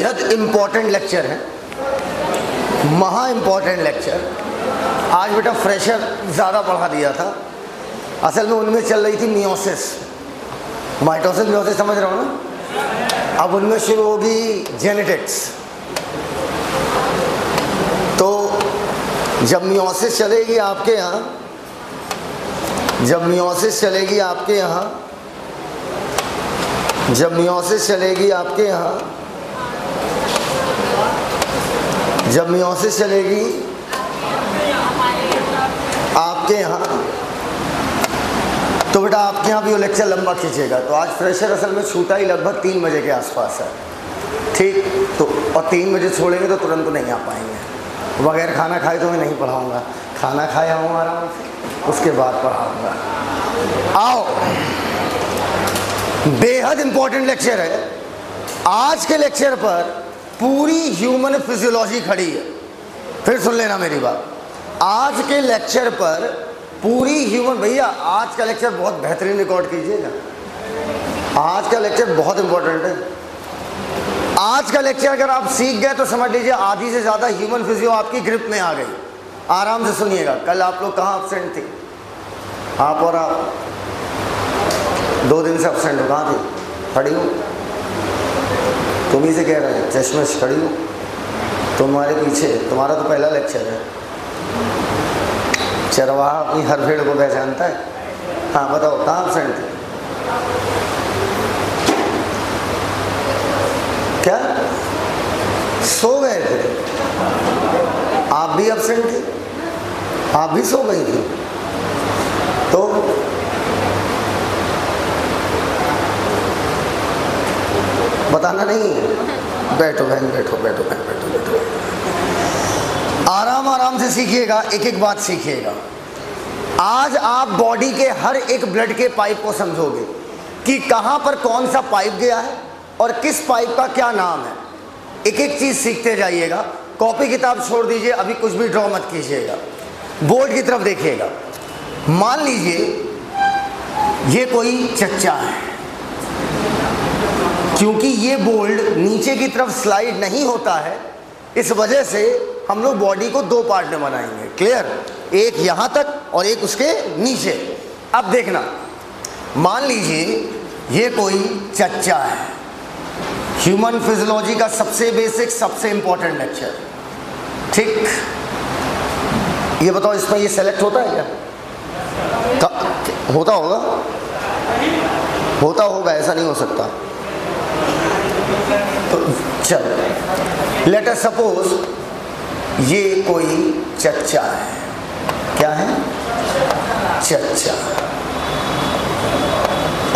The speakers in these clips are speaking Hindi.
बेहद इंपॉर्टेंट लेक्चर है। महा इंपॉर्टेंट लेक्चर आज बेटा फ्रेशर ज़्यादा पढ़ा दिया था। असल में उनमें चल रही थी मियोसिस माइटोसिस मियोसिस समझ रहा हूँ ना? अब उनमें शुरू होगी जेनेटिक्स तो जब मियोसिस चलेगी आपके यहाँ, जब मियोसिस चलेगी आपके यहाँ, जब मियोसिस चलेगी आपके यहाँ जब मियोसिस चलेगी, आपके यहाँ तो बेटा आपके यहाँ भी वो लेक्चर लंबा खींचेगा। तो आज फ्रेशर असल में छूटा ही लगभग तीन बजे के आसपास है। ठीक? तो और तीन बजे छोड़ेंगे तो तुरंत नहीं आ पाएँगे। बगैर खाना खाए तो मैं नहीं पढ़ाऊँगा। खाना खाया हूँ आराम से, उसके बाद पढ़ाऊँगा। आओ। बेहद इम्पोर्टेंट लेक्चर है। आज के लेक्चर पर पूरी ह्यूमन फिजियोलॉजी खड़ी है। फिर सुन लेना मेरी बात। आज के लेक्चर पर पूरी ह्यूमन भैया, आज का लेक्चर बहुत बेहतरीन रिकॉर्ड कीजिएगा। आज का लेक्चर बहुत इंपॉर्टेंट है। आज का लेक्चर अगर आप सीख गए तो समझ लीजिए आधी से ज़्यादा ह्यूमन फिजियो आपकी ग्रिप में आ गई। आराम से सुनिएगा। कल आप लोग कहाँ एबसेंट थे? आप और आप। दो दिन से एबसेंट हो। कहाँ थे? खड़ी हूँ। तुम ही से कह रहे हैं, चश्मे खड़ी हो। तुम्हारे पीछे, तुम्हारा तो पहला लेक्चर है। चरवाहा अपनी हर भेड़ को पहचानता है। हाँ बताओ, कहाँ एबसेंट थे क्या? सो गए थे। आप भी एबसेंट थे? आप भी सो गई थी? तो बताना नहीं। बैठो बहन, बैठो बैठो, बहन, बैठो बैठो। आराम आराम से सीखिएगा एक एक बात सीखिएगा। आज आप बॉडी के हर एक ब्लड के पाइप को समझोगे कि कहाँ पर कौन सा पाइप गया है और किस पाइप का क्या नाम है। एक एक चीज़ सीखते जाइएगा। कॉपी किताब छोड़ दीजिए, अभी कुछ भी ड्रॉ मत कीजिएगा। बोर्ड की तरफ़ देखिएगा। मान लीजिए, ये कोई चच्चा है। क्योंकि ये बोल्ड नीचे की तरफ़ स्लाइड नहीं होता है, इस वजह से हम लोग बॉडी को दो पार्ट में बनाएँगे। क्लियर एक यहाँ तक और एक उसके नीचे। अब देखना। मान लीजिए, ये कोई चच्चा है। ह्यूमन फिजियोलॉजी का सबसे बेसिक सबसे इंपॉर्टेंट लेक्चर ठीक? ये बताओ, इसमें ये सेलेक्ट होता है क्या? होता होगा? होता होगा, ऐसा नहीं हो सकता। शब्द लेटर सपोज़ ये कोई चच्चा है। क्या है? चच्चा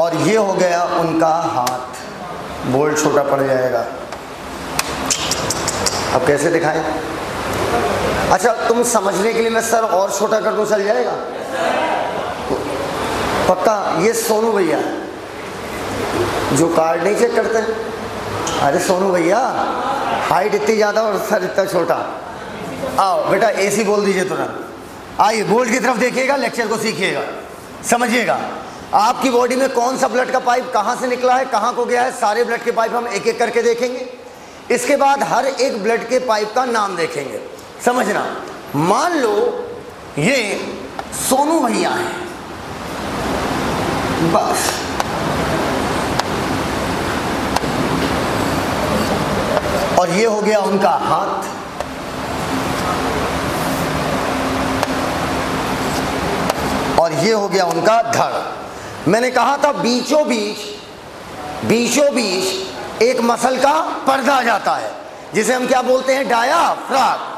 और ये हो गया उनका हाथ। बोल छोटा पड़ जाएगा। अब कैसे दिखाएँ? अच्छा तुम समझने के लिए मैं सर और छोटा कर दूँ, चल जाएगा? पक्का? ये सोनू भैया जो कार्ड नहीं चेक करते हैं। अरे सोनू भैया हाइट इतनी ज़्यादा और सर इतना छोटा। आओ, बेटा एसी बोल दीजिए तुरंत। आइए बोल्ड की तरफ़ देखिएगा लेक्चर को सीखिएगा। समझिएगा, आपकी बॉडी में कौन सा ब्लड का पाइप कहाँ से निकला है, कहाँ को गया है, सारे ब्लड के पाइप हम एक एक करके देखेंगे। इसके बाद हर एक ब्लड के पाइप का नाम देखेंगे। समझना? मान लो, ये सोनू भैया हैं। बस। और ये हो गया उनका हाथ। और ये हो गया उनका धड़। मैंने कहा था बीचों बीच बीचों बीच एक मसल का पर्दा जाता है, जिसे हम क्या बोलते हैं? डाया फ्राक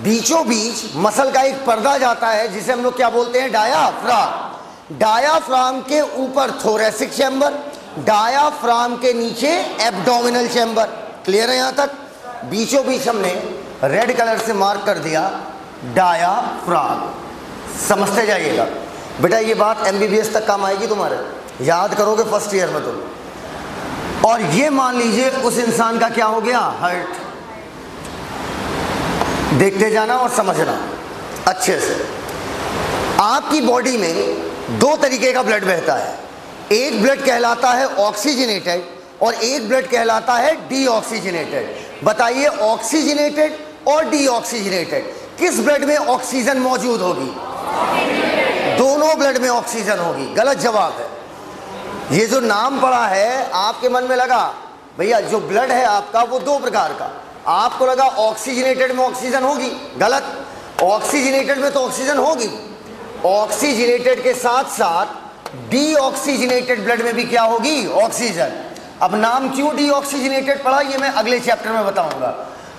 बीचों बीच मसल का एक पर्दा जाता है, जिसे हम लोग क्या बोलते हैं? डाया फ्राक डायाफ्राम के ऊपर थोरेसिक चैम्बर डायाफ्राम के नीचे एब्डोमिनल चैम्बर क्लियर है यहाँ तक? बीचों बीच हमने रेड कलर से मार्क कर दिया, डाया फ्राग समझते जाइएगा। बेटा, ये बात एमबीबीएस तक काम आएगी तुम्हारे। याद करोगे फ़र्स्ट ईयर में तुम और ये मान लीजिए उस इंसान का क्या हो गया? हर्ट देखते जाना और समझना। अच्छे से। आपकी बॉडी में दो तरीके का ब्लड बहता है। एक ब्लड कहलाता है ऑक्सीजनेटेड और एक ब्लड कहलाता है डीऑक्सीजनेटेड। बताइए, ऑक्सीजनेटेड और डीऑक्सीजनेटेड, किस ब्लड में ऑक्सीजन मौजूद होगी? दोनों ब्लड में ऑक्सीजन होगी। गलत जवाब है। ये जो नाम पड़ा है, आपके मन में लगा, भैया, जो ब्लड है आपका, वो दो प्रकार का। आपको लगा ऑक्सीजनेटेड में ऑक्सीजन होगी, गलत। ऑक्सीजनेटेड में तो ऑक्सीजन होगी। ऑक्सीजनेटेड के साथ साथ डीऑक्सीजनेटेड ब्लड में भी क्या होगी? ऑक्सीजन। अब नाम क्यों डीऑक्सीजनेटेड पड़ा, ये मैं अगले चैप्टर में बताऊँगा।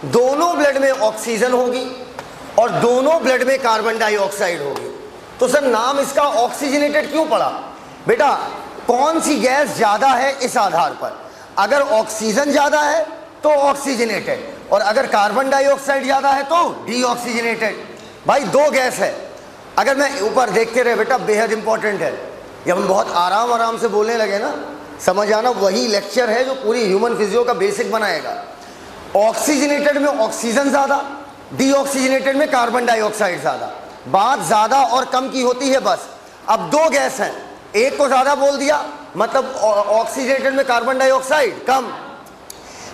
दोनों ब्लड में ऑक्सीजन होगी और दोनों ब्लड में कार्बन डाइऑक्साइड होगी। तो सर, नाम इसका ऑक्सीजनेटेड क्यों पड़ा? बेटा, कौन सी गैस ज़्यादा है इस आधार पर? अगर ऑक्सीजन ज़्यादा है तो ऑक्सीजनेटेड और अगर कार्बन डाइऑक्साइड ज़्यादा है तो डीऑक्सीजनेटेड भाई, दो गैस है। अगर मैं ऊपर देखते रहे, बेटा, बेहद इंपॉर्टेंट है। जब हम बहुत आराम आराम से बोलने लगे ना समझ आना वही लेक्चर है जो पूरी ह्यूमन फिजियो का बेसिक बनाएगा। ऑक्सीजनेटेड में ऑक्सीजन ज़्यादा डीऑक्सीजनेटेड में कार्बन डाइऑक्साइड ज़्यादा। बात ज़्यादा और कम की होती है बस। अब दो गैस हैं। एक को ज़्यादा बोल दिया मतलब ऑक्सीजनेटेड में कार्बन डाइऑक्साइड कम।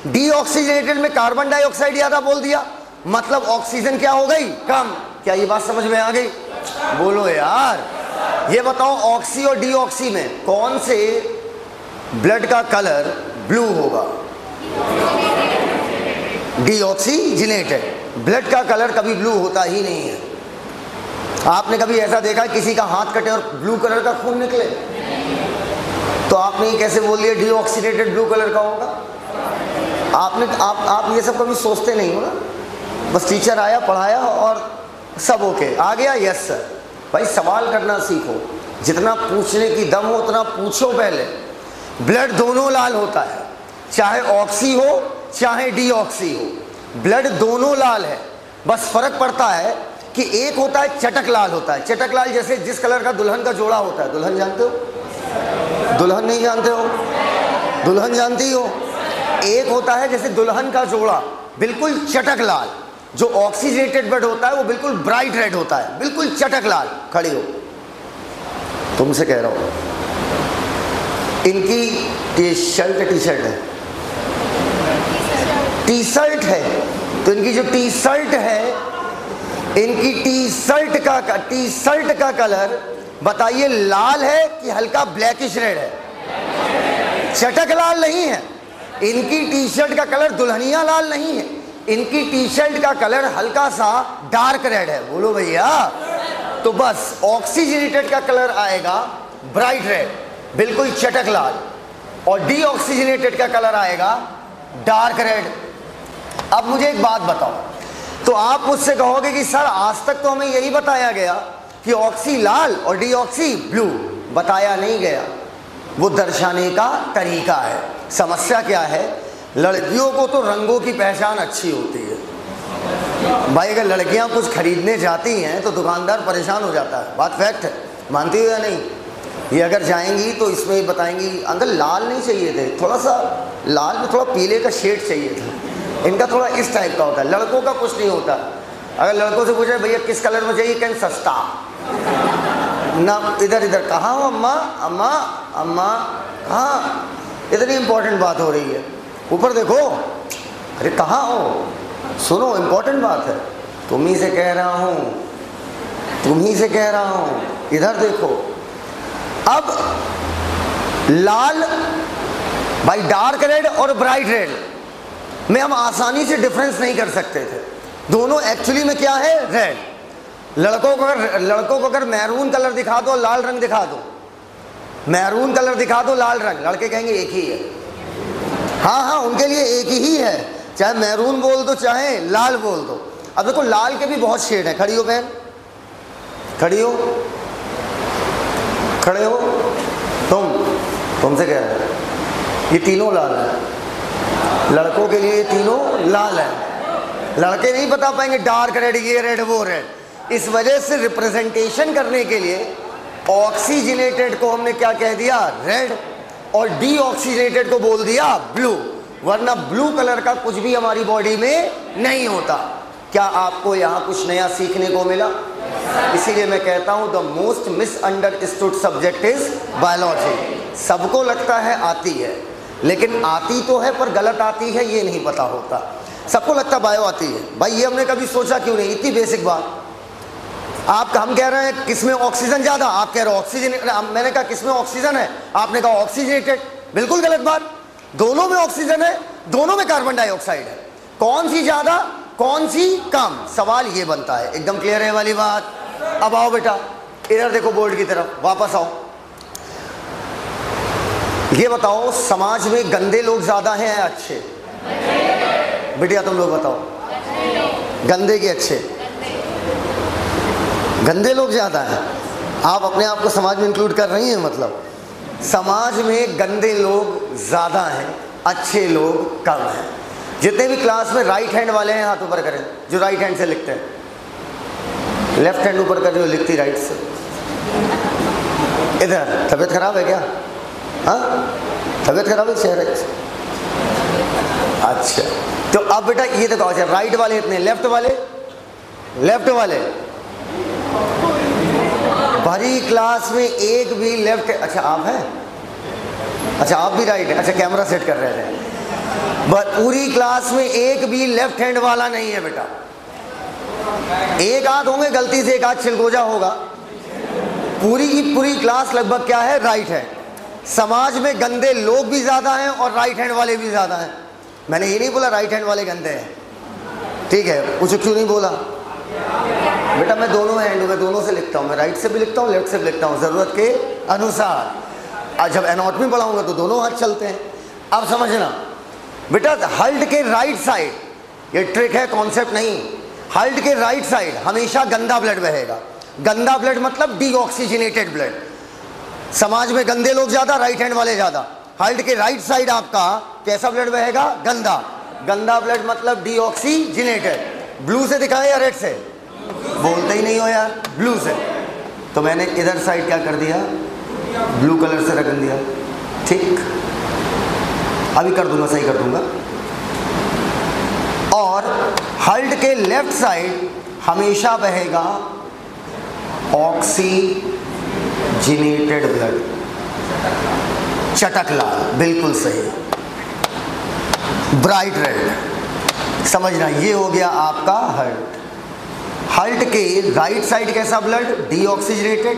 डीऑक्सीजनेटेड में कार्बन डाइऑक्साइड ज़्यादा बोल दिया मतलब ऑक्सीजन क्या हो गई? कम। क्या ये बात समझ में आ गई? बोलो यार। ये बताओ ऑक्सी और डीऑक्सी में कौन से ब्लड का कलर ब्लू होगा। डीऑक्सीजनेटेड। ब्लड का कलर कभी ब्लू होता ही नहीं है। आपने कभी ऐसा देखा किसी का हाथ कटे और ब्लू कलर का खून निकले? तो आपने कैसे बोल दिया डीऑक्सीडेटेड ब्लू कलर का होगा? आपने आप आप ये सब कभी सोचते नहीं हो ना? बस टीचर आया, पढ़ाया और सब ओके। आ गया यस सर भाई सवाल करना सीखो। जितना पूछने की दम हो, उतना पूछो पहले। ब्लड दोनों लाल होता है, चाहे ऑक्सी हो, चाहे डीऑक्सी हो। ब्लड दोनों लाल है। बस फ़र्क पड़ता है कि एक होता है, चटक लाल होता है। चटक लाल जैसे जिस कलर का दुल्हन का जोड़ा होता है। दुल्हन जानते हो? दुल्हन नहीं जानते हो? दुल्हन जानती हो? एक होता है जैसे दुल्हन का जोड़ा, बिल्कुल चटक लाल। जो ऑक्सीजनेटेड ब्लड होता है, वो बिल्कुल ब्राइट रेड होता है। बिल्कुल चटक लाल। खड़ी हो। तुमसे कह रहा हूँ। इनकी टी शर्ट टी शर्ट है। टी शर्ट है। तो इनकी जो टी शर्ट है, इनकी टी शर्ट का टी शर्ट का कलर बताइए लाल है कि हल्का ब्लैकिश रेड है? चटक लाल नहीं है। इनकी टी शर्ट का कलर दुल्हनिया लाल नहीं है। इनकी टी शर्ट का कलर हल्का सा डार्क रेड है। बोलो भैया। तो बस ऑक्सीजनेटेड का कलर आएगा ब्राइट रेड। बिल्कुल चटक लाल। और डीऑक्सीजनेटेड का कलर आएगा डार्क रेड अब मुझे एक बात बताओ। तो आप मुझसे कहोगे कि, सर, आज तक तो हमें यही बताया गया कि ऑक्सी लाल और डीऑक्सी ब्लू बताया नहीं गया। वो दर्शाने का तरीका है। समस्या क्या है? लड़कियों को तो रंगों की पहचान अच्छी होती है। भाई, अगर लड़कियाँ कुछ खरीदने जाती हैं तो दुकानदार परेशान हो जाता है। बात फैक्ट है। मानती हो या नहीं? ये अगर जाएँगी तो इसमें बताएँगी, अंकल लाल नहीं चाहिए थे, थोड़ा सा लाल में थोड़ा पीले का शेड चाहिए था। इनका थोड़ा इस टाइप का होता है लड़कों का कुछ नहीं होता। अगर लड़कों से पूछे, भैया, किस कलर में चाहिए? कहें सस्ता। ना, इधर इधर, कहाँ हो, अम्मा? अम्मा अम्मा, कहाँ? इतनी इम्पोर्टेंट बात हो रही है। ऊपर देखो, अरे, कहाँ हो? सुनो इंपॉर्टेंट बात है। तुम ही से कह रहा हूँ, तुम ही से कह रहा हूँ। इधर देखो अब लाल, भाई डार्क रेड और ब्राइट रेड। में हम आसानी से डिफरेंस नहीं कर सकते थे। दोनों एक्चुअली में क्या है? रेड लड़कों को अगर, लड़कों को अगर मैरून कलर दिखा दो, लाल रंग दिखा दो। मैरून कलर दिखा दो, लाल रंग। लड़के कहेंगे एक ही है। हाँ हाँ उनके लिए एक ही है। चाहे मैरून बोल दो, चाहे लाल बोल दो। अब देखो, लाल के भी बहुत शेड है। खड़ी हो बहन। खड़ी हो। खड़े हो। तुम, तुमसे कह रहे ये तीनों लाल है। लड़कों के लिए ये तीनों लाल है। लड़के नहीं बता पाएँगे, डार्क रेड, ये रेड, वो रेड। इस वजह से रिप्रेजेंटेशन करने के लिए ऑक्सीजनेटेड को हमने क्या कह दिया? रेड। और डीऑक्सीजनेटेड को बोल दिया ब्लू। वरना ब्लू कलर का कुछ भी हमारी बॉडी में नहीं होता। क्या आपको यहाँ कुछ नया सीखने को मिला? इसीलिए मैं कहता हूँ the most misunderstood subject is biology सबको लगता है आती है, लेकिन आती तो है, पर गलत आती है, ये नहीं पता होता। सबको लगता बायो आती है। भाई, ये हमने कभी सोचा क्यों नहीं? इतनी बेसिक बात। आप, हम कह रहे हैं किसमें ऑक्सीजन ज़्यादा? आप कह रहे हो ऑक्सीजन मैंने कहा किसमें ऑक्सीजन है? आपने कहा ऑक्सीजनेटेड बिल्कुल गलत बात। दोनों में ऑक्सीजन है, दोनों में कार्बन डाइऑक्साइड है। कौन सी ज़्यादा, कौन सी कम? सवाल ये बनता है। एकदम क्लियर है वाली बात। अब आओ बेटा, इधर देखो बोर्ड की तरफ़, वापस आओ। ये बताओ, समाज में गंदे लोग ज़्यादा हैं या अच्छे? बेटिया, तुम लोग बताओ। गंदे के अच्छे? गंदे लोग ज़्यादा हैं। आप अपने आप को समाज में इंक्लूड कर रही हैं मतलब? समाज में गंदे लोग ज़्यादा हैं, अच्छे लोग कम हैं। जितने भी क्लास में राइट हैंड वाले हैं, हाथों पर करें, जो राइट हैंड से लिखते हैं। लेफ़्ट हैंड ऊपर करें जो लिखती राइट से इधर तबीयत खराब है क्या हाँ तबीयत खराब है चेहरे अच्छा तो अब बेटा ये देखो अच्छा राइट वाले इतने लेफ़्ट वाले लेफ़्ट वाले भरी क्लास में एक भी लेफ़्ट अच्छा आप हैं अच्छा आप भी राइट है अच्छा कैमरा सेट कर रहे थे पूरी क्लास में एक भी लेफ़्ट हैंड वाला नहीं है बेटा एक आध होंगे, गलती से एक आध छिलगोजा होगा। पूरी की पूरी क्लास लगभग क्या है? राइट है। समाज में गंदे लोग भी ज़्यादा हैं और राइट हैंड वाले भी ज़्यादा हैं। मैंने ये नहीं बोला राइट हैंड वाले गंदे हैं। ठीक है कुछ क्यों नहीं बोला? बेटा, मैं दोनों हैंड मैं दोनों से लिखता हूँ। मैं राइट से भी लिखता हूँ लेफ़्ट से भी लिखता हूँ, ज़रूरत के अनुसार। आज जब एनाटमी पढ़ाऊँगा तो दोनों हाथ चलते हैं। अब समझना, बेटा, हल्ट के राइट साइड ये ट्रिक है कॉन्सेप्ट नहीं। हल्ट के राइट साइड हमेशा गंदा ब्लड बहेगा। गंदा ब्लड मतलब डीऑक्सीजनेटेड ब्लड समाज में गंदे लोग ज़्यादा राइट हैंड वाले ज़्यादा। हल्ट के राइट साइड आपका कैसा ब्लड बहेगा? गंदा। गंदा ब्लड मतलब डीऑक्सीजनेटेड ब्लू से दिखाए या रेड से? बोलते ही नहीं हो यार। ब्लू से। तो मैंने इधर साइड क्या कर दिया? ब्लू कलर से रख दिया। ठीक। अभी कर दूँगा, सही कर दूँगा। हल्ट के लेफ़्ट साइड हमेशा बहेगा ऑक्सीजिनेटेड ब्लड। चटक लाल, बिल्कुल सही। Bright red. समझना, ये हो गया आपका हर्ट हर्ट के राइट साइड कैसा ब्लड? डीऑक्सीजनेटेड।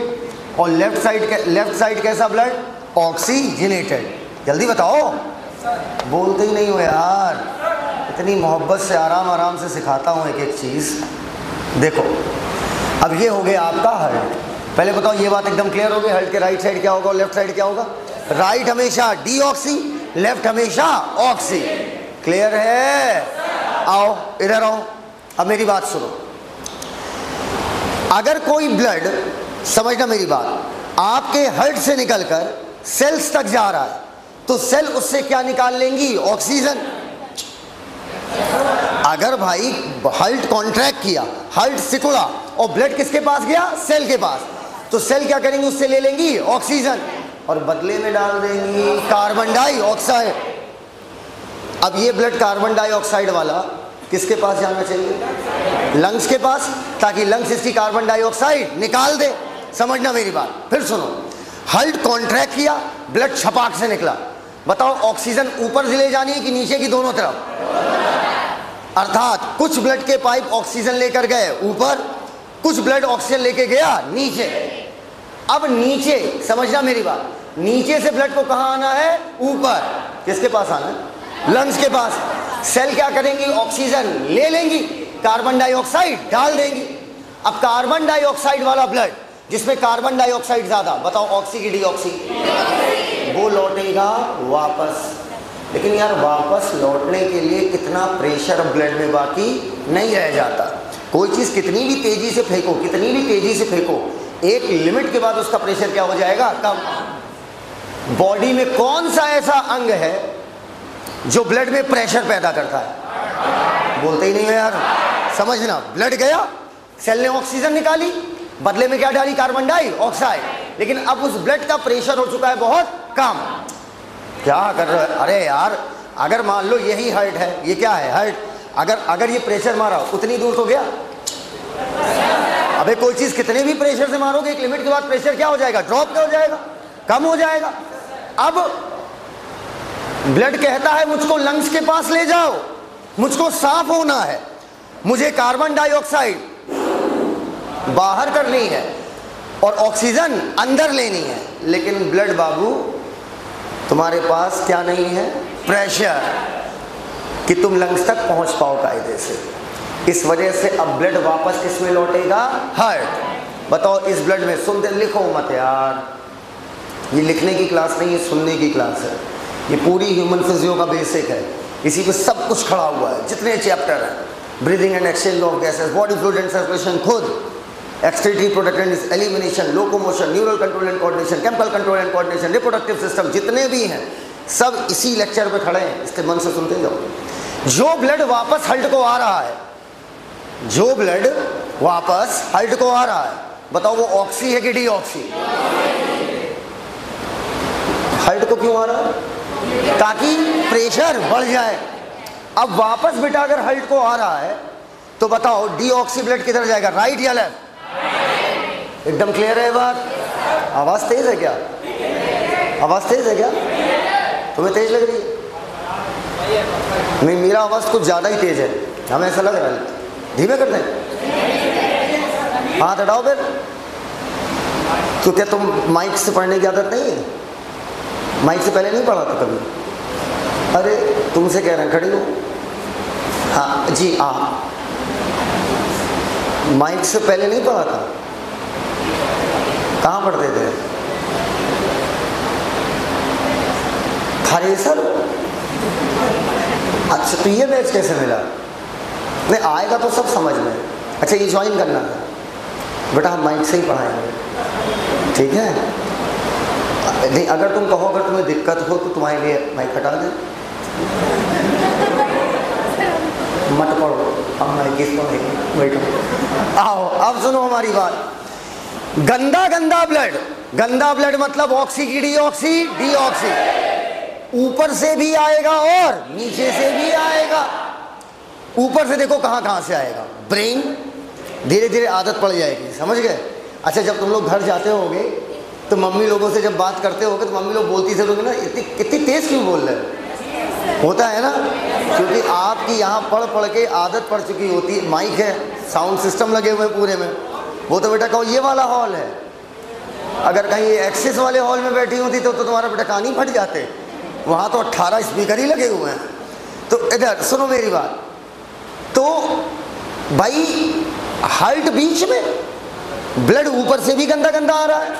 और लेफ़्ट साइड लेफ़्ट साइड कैसा ब्लड? ऑक्सीजनेटेड। जल्दी बताओ। बोलते ही नहीं हो यार। इतनी मोहब्बत से, आराम आराम से सिखाता हूँ एक एक चीज़। देखो, अब ये हो गया आपका हर्ट। पहले बताओ, ये बात एकदम क्लियर हो गई? हर्ट के राइट साइड क्या होगा और लेफ़्ट साइड क्या होगा? राइट हमेशा डी ऑक्सी लेफ़्ट हमेशा ऑक्सी क्लियर है? आओ, इधर आओ। अब मेरी बात सुनो। अगर कोई ब्लड समझना मेरी बात, आपके हर्ट से निकलकर सेल्स तक जा रहा है तो सेल उससे क्या निकाल लेंगी? ऑक्सीजन अगर भाई हल्ट कॉन्ट्रैक्ट किया, हल्ट सिकुड़ा, और ब्लड किसके पास गया? सेल के पास। तो सेल क्या करेंगी? उससे ले लेंगी ऑक्सीजन। और बदले में डाल देंगी कार्बन डाइऑक्साइड। अब ये ब्लड कार्बन डाइऑक्साइड वाला किसके पास जाना चाहिए? लंग्स के पास, ताकि लंग्स इसकी कार्बन डाइऑक्साइड निकाल दे। समझना मेरी बात, फिर सुनो। हल्ट कॉन्ट्रैक्ट किया, ब्लड छपाक से निकला। बताओ ऑक्सीजन ऊपर से ले जानी है कि नीचे की दोनों तरफ़? अर्थात, कुछ ब्लड के पाइप ऑक्सीजन लेकर गए, ऊपर, कुछ ब्लड ऑक्सीजन लेके गया, नीचे। अब नीचे समझना मेरी बात? नीचे से ब्लड को कहा आना है? ऊपर। किसके पास आना है? लंग्स के पास। सेल क्या करेंगी? ऑक्सीजन ले लेंगी। कार्बन डाइऑक्साइड डाल देंगी। अब कार्बन डाइऑक्साइड वाला ब्लड जिसमें कार्बन डाइऑक्साइड ज़्यादा। बताओ ऑक्सी की डीऑक्सी वो लौटेगा वापस। लेकिन यार, वापस लौटने के लिए कितना प्रेशर ब्लड में बाकी नहीं रह जाता। कोई चीज़ कितनी भी तेज़ी से फेंको, कितनी भी तेज़ी से फेंको, एक लिमिट के बाद उसका प्रेशर क्या हो जाएगा? कम। बॉडी में कौन सा ऐसा अंग है जो ब्लड में प्रेशर पैदा करता है? बोलते ही नहीं है यार। समझना ब्लड गया सेल ने ऑक्सीजन निकाली। बदले में क्या डाली? कार्बन डाइऑक्साइड लेकिन अब उस ब्लड का प्रेशर हो चुका है बहुत कम। क्या कर रहे हो? अरे यार, अगर मान लो यही हार्ट है, ये क्या है हार्ट अगर अगर ये प्रेशर मारा, उतनी दूर तो गया? अबे कोई चीज़ कितने भी प्रेशर से मारोगे, एक लिमिट के बाद प्रेशर क्या हो जाएगा? ड्रॉप क्या हो जाएगा, कम हो जाएगा। अब ब्लड कहता है, मुझको लंग्स के पास ले जाओ, मुझको साफ़ होना है, मुझे कार्बन डाइऑक्साइड बाहर करनी है और ऑक्सीजन अंदर लेनी है। लेकिन ब्लड बाबू, तुम्हारे पास क्या नहीं है? प्रेशर कि तुम लंग्स तक पहुँच पाओ कायदे से। इस वजह से अब ब्लड वापस किसमें लौटेगा? हार्ट। बताओ, इस ब्लड में सुनते लिखो मत यार। ये लिखने की क्लास नहीं है सुनने की क्लास है। ये पूरी ह्यूमन फिजियो का बेसिक है। इसी पे सब कुछ खड़ा हुआ है। जितने चैप्टर हैं। Breathing and exchange of gases body fluid and circulation खुद। Excretory products elimination locomotion neural control and coordination chemical control and coordination reproductive system जितने भी हैं, सब इसी लेक्चर पे खड़े हैं, इसके मन से सुनते जाओ। जो ब्लड वापस हल्ट को आ रहा है, जो ब्लड वापस हल्ट को आ रहा है, बताओ वो ऑक्सी है कि डी ऑक्सी हल्ट को क्यों आ रहा है? ताकि प्रेशर बढ़ जाए। अब वापस बेटा अगर हल्ट को आ रहा है तो बताओ डी ऑक्सी ब्लड किधर जाएगा राइट या लेफ़्ट एकदम क्लियर है बात? आवाज़ तेज है क्या? आवाज़ तेज है क्या? तुम्हें तेज लग रही है? नहीं, मेरा आवाज़ कुछ ज़्यादा ही तेज है। हमें ऐसा लग रहा है। धीमे कर दें। हाथ हटाओ फिर। तो क्या तुम माइक से पढ़ने की आदत नहीं है। माइक से पहले नहीं पढ़ा था कभी। अरे, तुमसे कह रहे हैं, खड़ी हो। हाँ जी हाँ। माइक से पहले नहीं पढ़ा था? कहाँ पढ़ते थे? सर? अच्छा तो ये बैच कैसे मिला? नहीं, आएगा तो सब समझ में। अच्छा ये ज्वाइन करना है। बेटा हम माइक से ही पढ़ाएँगे। ठीक है? नहीं, अगर तुम कहो, अगर तुम्हें दिक्कत हो तो तुम्हारे लिए माइक हटा दे। मत पढ़ो। हम माइक इस बैठो आओ, अब सुनो हमारी बात। गंदा गंदा ब्लड गंदा ब्लड मतलब ऑक्सी की डी ऑक्सी डी ऑक्सी ऊपर से भी आएगा और नीचे से भी आएगा। ऊपर से देखो कहाँ कहाँ से आएगा। ब्रेन धीरे धीरे आदत पड़ जाएगी, समझ गए? अच्छा जब तुम लोग घर जाते होगे तो मम्मी लोगों से जब बात करते होगे तो मम्मी लोग बोलती से लोगे ना, इतनी, कितनी तेज़ क्यों बोल रहे होता है ना? क्योंकि आपकी यहाँ पढ़ पढ़ के आदत पड़ चुकी होती है माइक है साउंड सिस्टम लगे हुए पूरे में। वो तो बेटा कहो ये वाला हॉल है। अगर कहीं एक्सेस वाले हॉल में बैठी होती तो, तो तुम्हारा बेटा कान ही फट जाते। वहाँ तो अट्ठारह स्पीकर ही लगे हुए हैं। तो इधर सुनो मेरी बात। तो भाई हार्ट बीच में ब्लड ऊपर से भी गंदा गंदा आ रहा है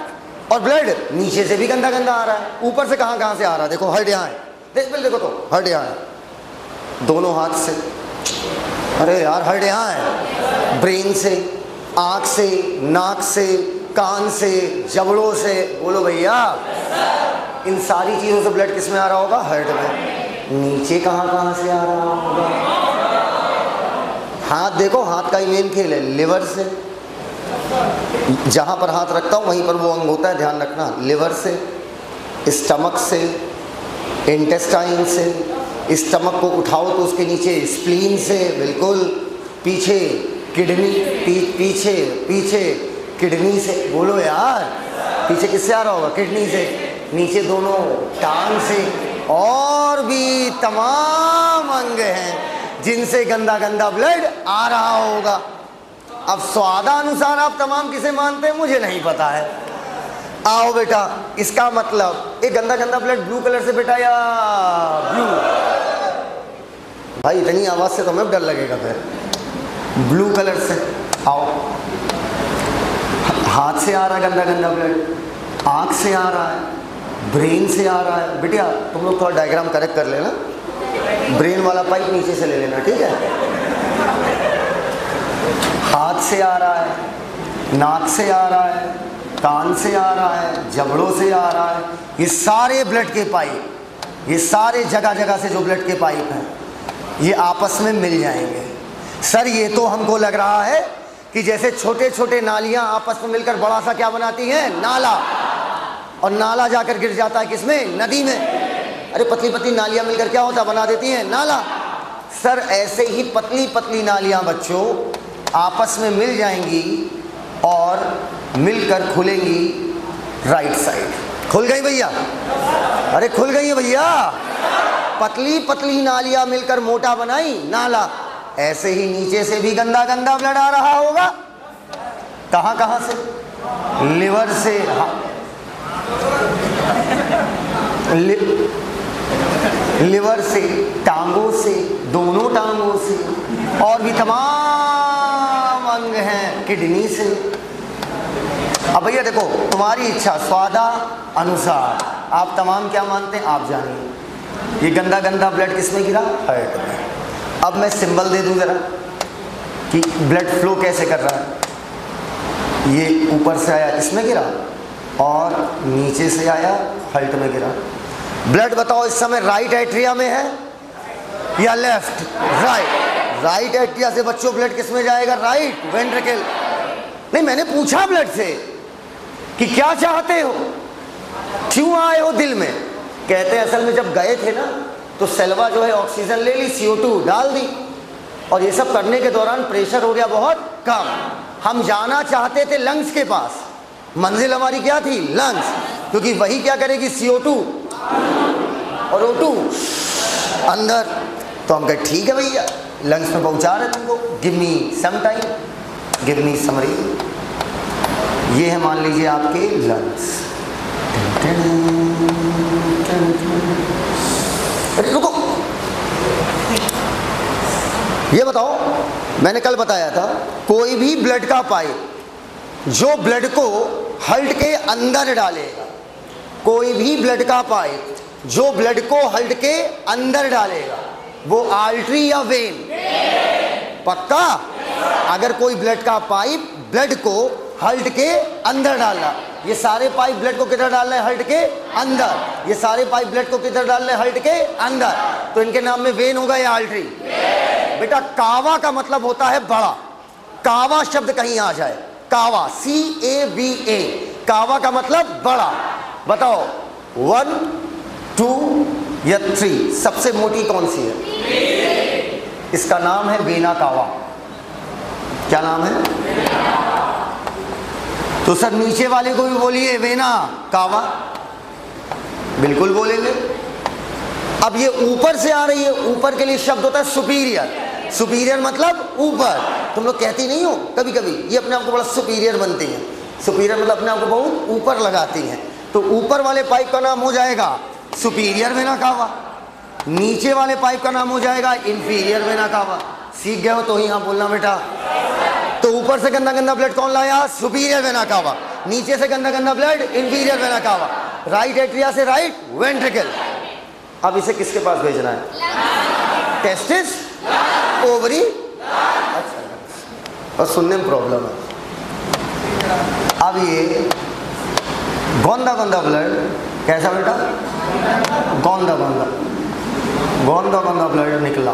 और ब्लड नीचे से भी गंदा गंदा आ रहा है। ऊपर से कहाँ कहाँ से आ रहा है? देखो हर्ट यहाँ है। देख बिल देखो तो हर्ट यहाँ। है दोनों हाथ से। अरे यार हर्ट यहाँ है। ब्रेन से, आँख से, नाक से, कान से, जबड़ों से। बोलो भैया, इन सारी चीज़ों से ब्लड किसमें आ रहा होगा? हर्ट में। नीचे कहाँ कहाँ से आ रहा होगा? हाथ देखो, हाथ का ही मेन खेल है। लिवर से। जहाँ पर हाथ रखता हूँ, वहीं पर वो अंग होता है, ध्यान रखना। लिवर से स्टमक से इंटेस्टाइन से स्टमक को उठाओ तो उसके नीचे स्प्लीन से बिल्कुल पीछे किडनी पी, पीछे पीछे किडनी से। बोलो यार पीछे किससे आ रहा होगा? किडनी से। नीचे दोनों टांग से। और भी तमाम अंग हैं जिनसे गंदा गंदा ब्लड आ रहा होगा। अब स्वादानुसार आप तमाम किसे मानते हैं मुझे नहीं पता है। आओ बेटा, इसका मतलब ये गंदा गंदा ब्लड ब्लू कलर से बेटा या ब्लू भाई, इतनी आवाज़ से तो हमें डर लगेगा फिर। ब्लू कलर से। आओ। हाथ से आ रहा है गंदा गंदा ब्लड आँख से आ रहा है। ब्रेन से आ रहा है। बेटिया तुम लोग थोड़ा डायग्राम करेक्ट कर लेना। ब्रेन वाला पाइप नीचे से ले लेना, ठीक है? हाथ से आ रहा है। नाक से आ रहा है। कान से आ रहा है, जबड़ों से आ रहा है। ये सारे ब्लड के पाइप, ये सारे जगह जगह से जो ब्लड के पाइप हैं, ये आपस में मिल जाएँगे। सर, ये तो हमको लग रहा है कि जैसे छोटे छोटे नालियाँ आपस में मिलकर बड़ा सा क्या बनाती हैं? नाला। और नाला जाकर गिर जाता है किसमें? नदी में। अरे पतली पतली नालियाँ मिलकर क्या होता बना देती हैं। नाला। सर, ऐसे ही पतली पतली नालियाँ बच्चों, आपस में मिल जाएँगी और मिलकर खुलेंगी राइट साइड खुल गई भैया? अरे खुल गई है भैया। पतली पतली नालियाँ मिलकर मोटा बनाई नाला। ऐसे ही नीचे से भी गंदा गंदा ब्लड आ रहा होगा। कहाँ कहाँ से? लिवर से हाँ। लि, लिवर से टांगों से दोनों टांगों से और भी तमाम अंग हैं किडनी से। अब भैया देखो तुम्हारी इच्छा स्वादा अनुसार। आप तमाम क्या मानते हैं आप जानिए। ये गंदा गंदा ब्लड किसमें गिरा? हार्ट में। अब मैं सिंबल दे दूँ जरा कि ब्लड फ्लो कैसे कर रहा है। ये ऊपर से आया इसमें गिरा और नीचे से आया हल्ट में गिरा। ब्लड बताओ इस समय राइट एट्रिया में है या लेफ़्ट राइट राइट एट्रिया से बच्चों ब्लड किसमें जाएगा? राइट वेंट्रिकल नहीं मैंने पूछा ब्लड से। कि क्या चाहते हो? क्यों आए हो दिल में? कहते हैं, असल में जब गए थे ना तो सेलवा जो है ऑक्सीजन ले ली सीओ टू डाल दी और ये सब करने के दौरान प्रेशर हो गया बहुत कम। हम जाना चाहते थे लंग्स के पास। मंजिल हमारी क्या थी? लंग्स क्योंकि वही क्या करेगी? सीओ टू और ओ अंदर। तो हम कहे, ठीक है भैया लंग्स में पहुँचा रहे तुमको। गिव मी सम समरी ये है मान लीजिए आपके लंग्स रुको। ये बताओ मैंने कल बताया था कोई भी ब्लड का पाइप जो ब्लड को हल्ट के अंदर डालेगा कोई भी ब्लड का पाइप जो ब्लड को हल्ट के अंदर डालेगा वो आल्ट्री या वेन पक्का? अगर कोई ब्लड का पाइप ब्लड को हल्ट के अंदर डालना। ये सारे पाइप ब्लड को किधर डालना है? हल्ट के अंदर। ये सारे पाइप ब्लड को किधर डालना है? हल्ट के अंदर। तो इनके नाम में वेन होगा या आल्ट्री बेटा, कावा का मतलब होता है बड़ा। कावा शब्द कहीं आ जाए। कावा सी ए बी ए कावा का मतलब बड़ा। बताओ। वन टू या थ्री सबसे मोटी कौन सी है? इसका नाम है वेना कावा। क्या नाम है? तो सर, नीचे वाले को भी बोलिए, वेना, कावा। बिल्कुल बोलेंगे। अब ये ऊपर से आ रही है, ऊपर के लिए शब्द होता है सुपीरियर सुपीरियर मतलब ऊपर। तुम लोग कहती नहीं हो कभी कभी ये अपने आप को बड़ा सुपीरियर बनती हैं। सुपीरियर मतलब अपने आप को बहुत ऊपर लगाती हैं। तो ऊपर वाले पाइप का नाम हो जाएगा सुपीरियर वेना कावा। नीचे वाले पाइप का नाम हो जाएगा इंफीरियर वेना कावा। सीख गए हो तो ही हाँ बोलना बेटा। तो ऊपर से गंदा गंदा ब्लड कौन लाया? सुपीरियर वेना कावा नीचे से गंदा गंदा blood inferior vena cava right atria से राइट वेंट्रिकल अब इसे किसके पास भेजना है? टेस्टिस ओवरी अच्छा। और सुनने में प्रॉब्लम है। अब ये गोंदा गोंदा ब्लड कैसा बेटा? गोंदा गोंदा गोंदा गोंदा ब्लड निकला।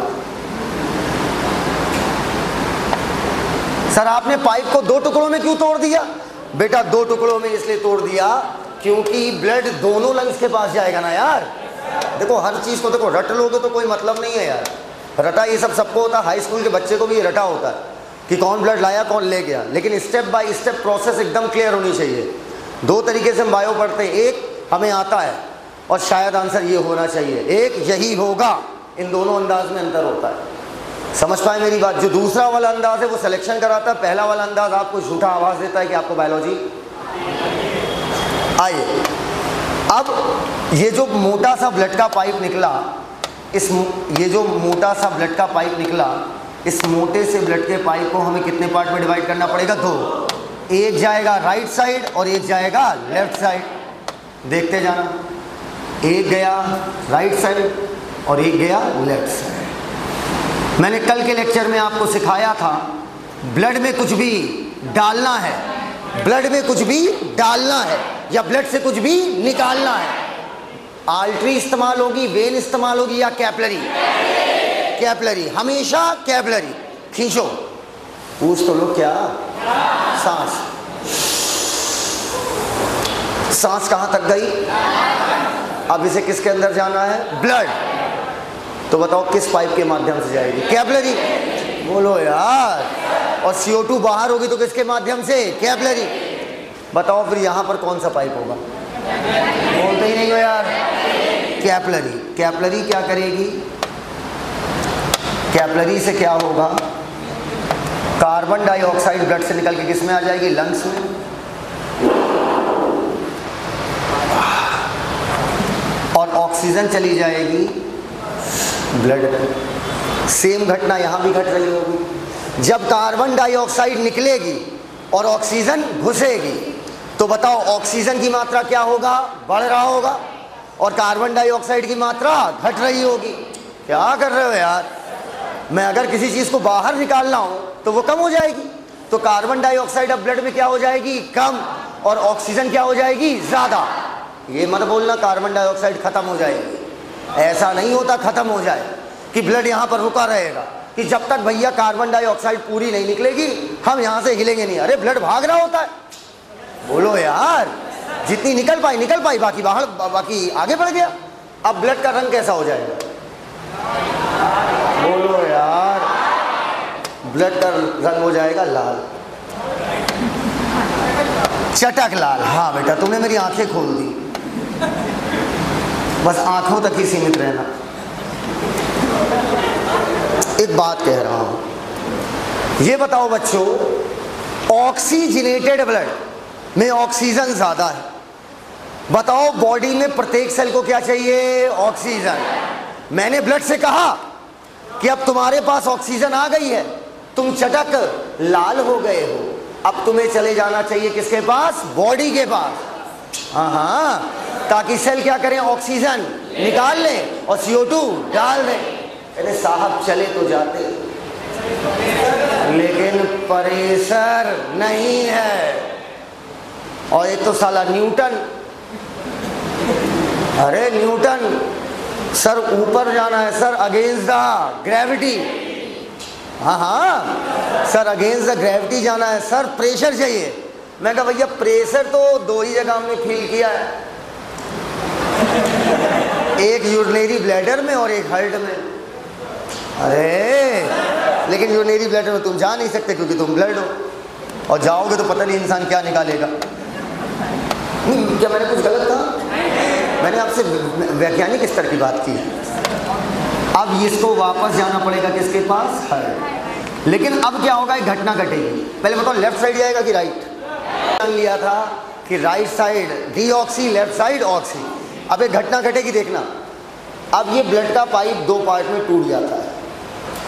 सर, आपने पाइप को दो टुकड़ों में क्यों तोड़ दिया? बेटा, दो टुकड़ों में इसलिए तोड़ दिया क्योंकि ब्लड दोनों लंग्स के पास जाएगा ना यार। देखो, हर चीज़ को देखो, रट लोगे तो कोई मतलब नहीं है यार। रटा ये सब सबको होता है हाई स्कूल के बच्चे को भी ये रटा होता है कि कौन ब्लड लाया, कौन ले गया। लेकिन स्टेप बाय स्टेप प्रोसेस एकदम क्लियर होनी चाहिए। दो तरीके से हम बायो पढ़ते हैं। एक, हमें आता है और शायद आंसर ये होना चाहिए। एक, यही होगा। इन दोनों अंदाज में अंतर होता है। समझ पाए मेरी बात? जो दूसरा वाला अंदाज है, वो सिलेक्शन कराता है। पहला वाला अंदाज आपको झूठा आवाज़ देता है कि आपको बायोलॉजी आइए। अब ये जो मोटा सा ब्लड का पाइप निकला, इस ये जो मोटा सा ब्लड का पाइप निकला, इस मोटे से ब्लड के पाइप को हमें कितने पार्ट में डिवाइड करना पड़ेगा? दो। एक जाएगा राइट साइड और एक जाएगा लेफ़्ट साइड देखते जाना। एक गया राइट साइड और एक गया लेफ़्ट साइड मैंने कल के लेक्चर में आपको सिखाया था, ब्लड में कुछ भी डालना है, ब्लड में कुछ भी डालना है, या ब्लड से कुछ भी निकालना है। आल्ट्री इस्तेमाल होगी, वेन इस्तेमाल होगी, या कैपलरी? कैपलरी, हमेशा कैपलरी। खींचो। पूछ तो लो क्या? सांस। सांस कहाँ तक गई? अब इसे किसके अंदर जाना है? ब्लड। तो बताओ किस पाइप के माध्यम से जाएगी? कैपलरी बोलो यार। और CO2 बाहर होगी तो किसके माध्यम से? कैपलरी बताओ फिर यहाँ पर कौन सा पाइप होगा? बोलते ही नहीं हो यार। कैपलरी कैपलरी क्या करेगी? कैपलरी से क्या होगा? कार्बन डाइऑक्साइड ब्लड से निकल के किसमें आ जाएगी? लंग्स में। और ऑक्सीजन चली जाएगी। ब्लड। सेम घटना यहाँ भी घट रही होगी। जब कार्बन डाइऑक्साइड निकलेगी और ऑक्सीजन घुसेगी तो बताओ ऑक्सीजन की मात्रा क्या होगा? बढ़ रहा होगा और कार्बन डाइऑक्साइड की मात्रा घट रही होगी। क्या कर रहे हो यार? मैं अगर किसी चीज़ को बाहर निकालना हो तो वो कम हो जाएगी। तो कार्बन डाइऑक्साइड अब ब्लड में क्या हो जाएगी? कम। और ऑक्सीजन क्या हो जाएगी? ज़्यादा। ये मत बोलना कार्बन डाइऑक्साइड खत्म हो जाएगी। ऐसा नहीं होता, खत्म हो जाए कि ब्लड यहाँ पर रुका रहेगा, कि जब तक भैया कार्बन डाइऑक्साइड पूरी नहीं निकलेगी, हम यहाँ से हिलेंगे नहीं। अरे ब्लड भाग रहा होता है। बोलो यार, जितनी निकल पाई निकल पाई, बाकी बाहर, बाकी आगे बढ़ गया। अब ब्लड का रंग कैसा हो जाएगा? बोलो यार ब्लड का रंग हो जाएगा लाल। चटक लाल। हाँ बेटा, तुमने मेरी आँखें खोल दी। बस आँखों तक ही सीमित रहना। एक बात कह रहा हूँ। ये बताओ बच्चों ऑक्सीजनेटेड ब्लड में ऑक्सीजन ज़्यादा है। बताओ बॉडी में प्रत्येक सेल को क्या चाहिए? ऑक्सीजन मैंने ब्लड से कहा कि अब तुम्हारे पास ऑक्सीजन आ गई है। तुम चटक, लाल हो गए हो। अब तुम्हें चले जाना चाहिए किसके पास? बॉडी के पास। हाँ हाँ ताकि सेल क्या करें? ऑक्सीजन निकाल लें और सीओ टू डाल दें। अरे साहब, चले तो जाते। लेकिन परेशर नहीं है। और एक तो साला न्यूटन। अरे न्यूटन, सर ऊपर जाना है, सर अगेंस्ट द ग्रेविटी हाँ हाँ सर अगेंस्ट द ग्रेविटी जाना है। सर प्रेशर चाहिए। मैं कहा, भैया, प्रेशर तो दो ही जगह हमने फील किया है। एक यूरिनरी ब्लैडर में और एक हर्ट में। अरे, लेकिन यूरिनरी ब्लैडर में तुम जा नहीं सकते क्योंकि तुम ब्लड हो। और जाओगे तो पता नहीं इंसान क्या निकालेगा। क्या मैंने कुछ गलत कहा? मैंने आपसे वैज्ञानिक स्तर की बात की। अब इसको वापस जाना पड़ेगा किसके पास? हर्ट लेकिन अब क्या होगा? एक घटना घटेगी। पहले बताओ लेफ़्ट साइड जाएगा कि राइट लिया था कि right side deoxy left side oxy अब एक घटना घटेगी, देखना। अब ये ब्लड का पाइप दो पार्ट में टूट जाता है।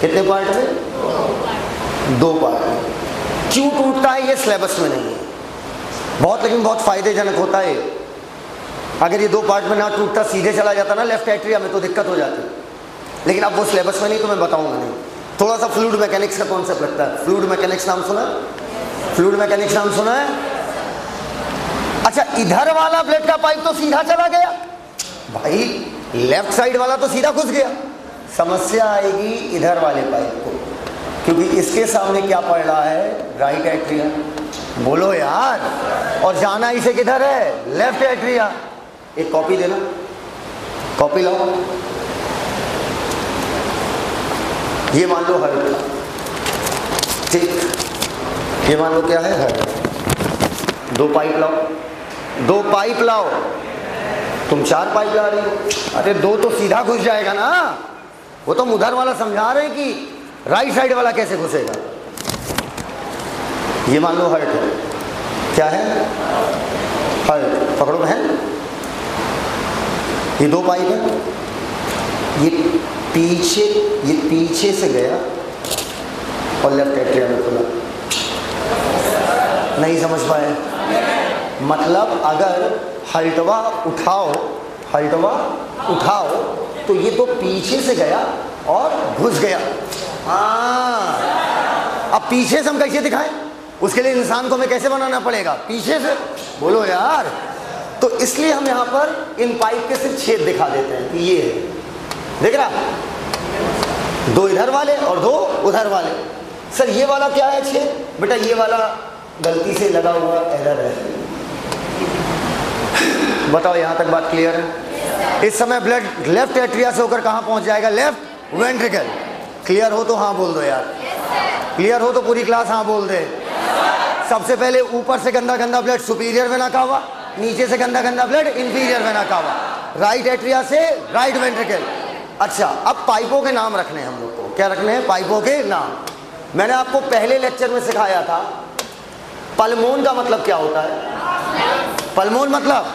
कितने पार्ट में? दो पार्ट में। क्यों टूटता है ये स्लेबस में नहीं है। बहुत, लेकिन बहुत फायदेजनक होता है अगर ये दो पार्ट में ना टूटता, सीधे चला जाता ना लेफ़्ट एट्रिया में तो दिक्कत हो जाती। लेकिन अब वो सिलेबस में नहीं तो मैं बताऊँगा नहीं। थोड़ा सा फ्लूड मैकेनिक्स का कॉन्सेप्ट लगता है। फ्लूड मैकेनिक्स नाम सुना? फ्लूड मैकेनिक्स नाम सुना है? अच्छा इधर वाला ब्लड का पाइप तो सीधा चला गया। भाई, लेफ़्ट साइड वाला तो सीधा घुस गया। समस्या आएगी इधर वाले पाइप को, क्योंकि इसके सामने क्या पड़ रहा है? Right atria. बोलो यार, और जाना इसे किधर है? Left atria. एक कॉपी देना। कॉपी लाओ। ये मान लो हर्ट ठीक। ये मान लो क्या है? हर्ट दो पाइप लाओ। दो पाइप लाओ। तुम चार पाइप ला रही हो। अरे दो तो सीधा घुस जाएगा ना। वो तो उधर वाला समझा रहे कि राइट साइड वाला कैसे घुसेगा। ये मान लो हर्ट है। क्या है? हर्ट। पकड़ो बहन। ये दो पाइप है। ये पीछे ये पीछे से गया और लेफ़्ट एट्रिया में खुला। नहीं समझ पाए। मतलब अगर हल्टवा उठाओ हल्टवा उठाओ तो ये तो पीछे से गया और घुस गया। हाँ। अब पीछे से हम कैसे दिखाएँ? उसके लिए इंसान को हमें कैसे बनाना पड़ेगा? पीछे से। बोलो यार। तो इसलिए हम यहाँ पर इन पाइप के सिर्फ़ छेद दिखा देते हैं कि ये है। देख रहा? दो इधर वाले और दो उधर वाले। सर, ये वाला क्या है छेद? बेटा, ये वाला गलती से लगा हुआ एरर है। बताओ, यहाँ तक बात क्लियर है? इस समय ब्लड लेफ़्ट एट्रिया से होकर कहाँ पहुँच जाएगा? लेफ़्ट वेंट्रिकल क्लियर हो तो हाँ बोल दो यार। क्लियर हो तो पूरी क्लास हाँ बोल दे। सबसे पहले ऊपर से गंदा गंदा ब्लड सुपीरियर में ना कावा नीचे से गंदा गंदा ब्लड इंफीरियर में ना कावा राइट एट्रिया से राइट वेंट्रिकल अच्छा अब पाइपों के नाम रखने हैं हम लोग को। क्या रखने हैं? पाइपों के नाम। मैंने आपको पहले लेक्चर में सिखाया था पलमोन का मतलब क्या होता है? पलमोन मतलब?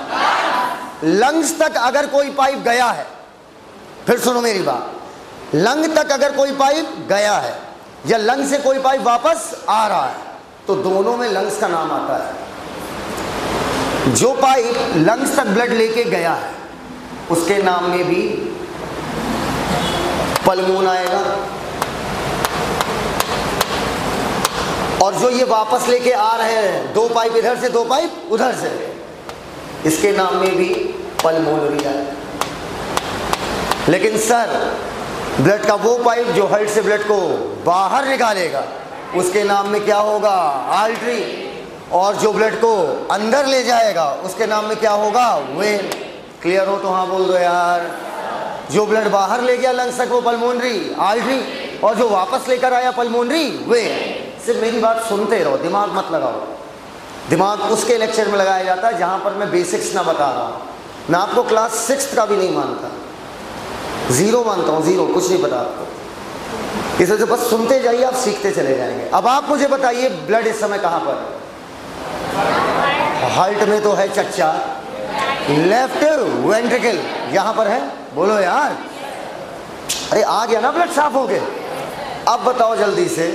लंग्स तक अगर कोई पाइप गया है, फिर सुनो मेरी बात। लंग तक अगर कोई पाइप गया है, या लंग से कोई पाइप वापस आ रहा है तो दोनों में लंग्स का नाम आता है। जो पाइप लंग्स तक ब्लड लेके गया है, उसके नाम में भी पलमोन आएगा। और जो ये वापस लेके आ रहे हैं, दो पाइप इधर से, दो पाइप उधर से। इसके नाम में भी पलमोनरी आएगा लेकिन सर, ब्लड का वो पाइप जो हर्ट से ब्लड को बाहर निकालेगा, उसके नाम में क्या होगा? आल्ट्री। और जो ब्लड को अंदर ले जाएगा, उसके नाम में क्या होगा? वेन। क्लियर हो तो हाँ बोल दो यार। जो ब्लड बाहर ले गया लंग्स तक वो पलमोनरी, आल्ट्री। और जो वापस लेकर आया पलमोनरी, वेन। सिर्फ़ मेरी बात सुनते रहो, दिमाग मत लगाओ। दिमाग उसके लेक्चर में लगाया जाता है जहाँ पर मैं बेसिक्स ना बता रहा हूँ। मैं आपको क्लास सिक्स का भी नहीं मानता। ज़ीरो मानता हूँ ज़ीरो कुछ नहीं पता आपको। इस वजह से बस सुनते जाइए, आप सीखते चले जाएँगे। अब आप मुझे बताइए ब्लड इस समय कहाँ पर हार्ट में तो है चच्चा। लेफ़्ट वेंट्रिकल यहाँ पर है? बोलो यार। अरे आ गया ना ब्लड साफ़ हो गए अब बताओ जल्दी से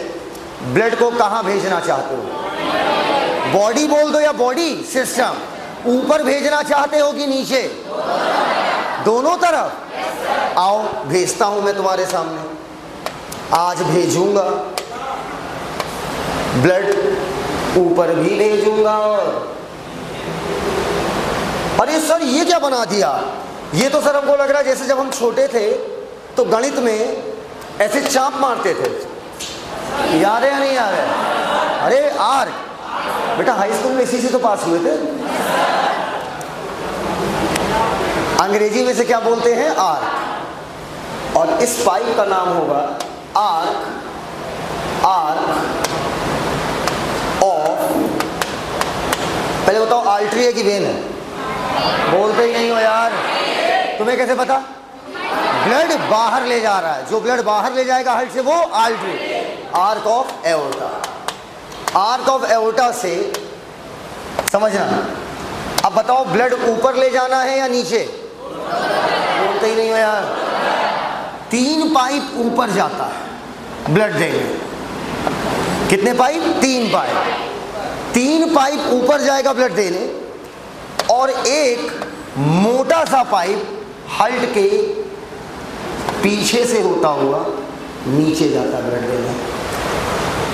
ब्लड को कहाँ भेजना चाहते हो? बॉडी बोल दो या बॉडी सिस्टम? ऊपर भेजना चाहते हो कि नीचे? दोनों तरफ़? आओ, भेजता हूँ मैं तुम्हारे सामने। आज भेजूँगा। ब्लड ऊपर भी भेजूँगा। और अरे सर, ये क्या बना दिया? ये तो सर हमको लग रहा है जैसे जब हम छोटे थे तो गणित में ऐसे चाप मारते थे। याद है या नहीं याद है? अरे, आर। बेटा हाई स्कूल में इसी से तो पास हुए थे। अंग्रेज़ी में से क्या बोलते हैं? आर्क। और इस पाइप का नाम होगा आर्क आर्क ऑफ़ पहले बताओ आल्ट्री है कि वेन है। बोलते ही नहीं हो यार। तुम्हें कैसे पता? ब्लड बाहर ले जा रहा है। जो ब्लड बाहर ले जाएगा हल्ट से वो artery arch of aorta arch of aorta से समझना। अब बताओ, ब्लड ऊपर ले जाना है या नीचे? बोलते ही नहीं हो यार। तीन पाइप ऊपर जाता है ब्लड देने। कितने पाइप? तीन पाइप। तीन पाइप ऊपर जाएगा ब्लड देने और एक मोटा सा पाइप हल्ट के पीछे से होता हुआ नीचे जाता ब्लड देने।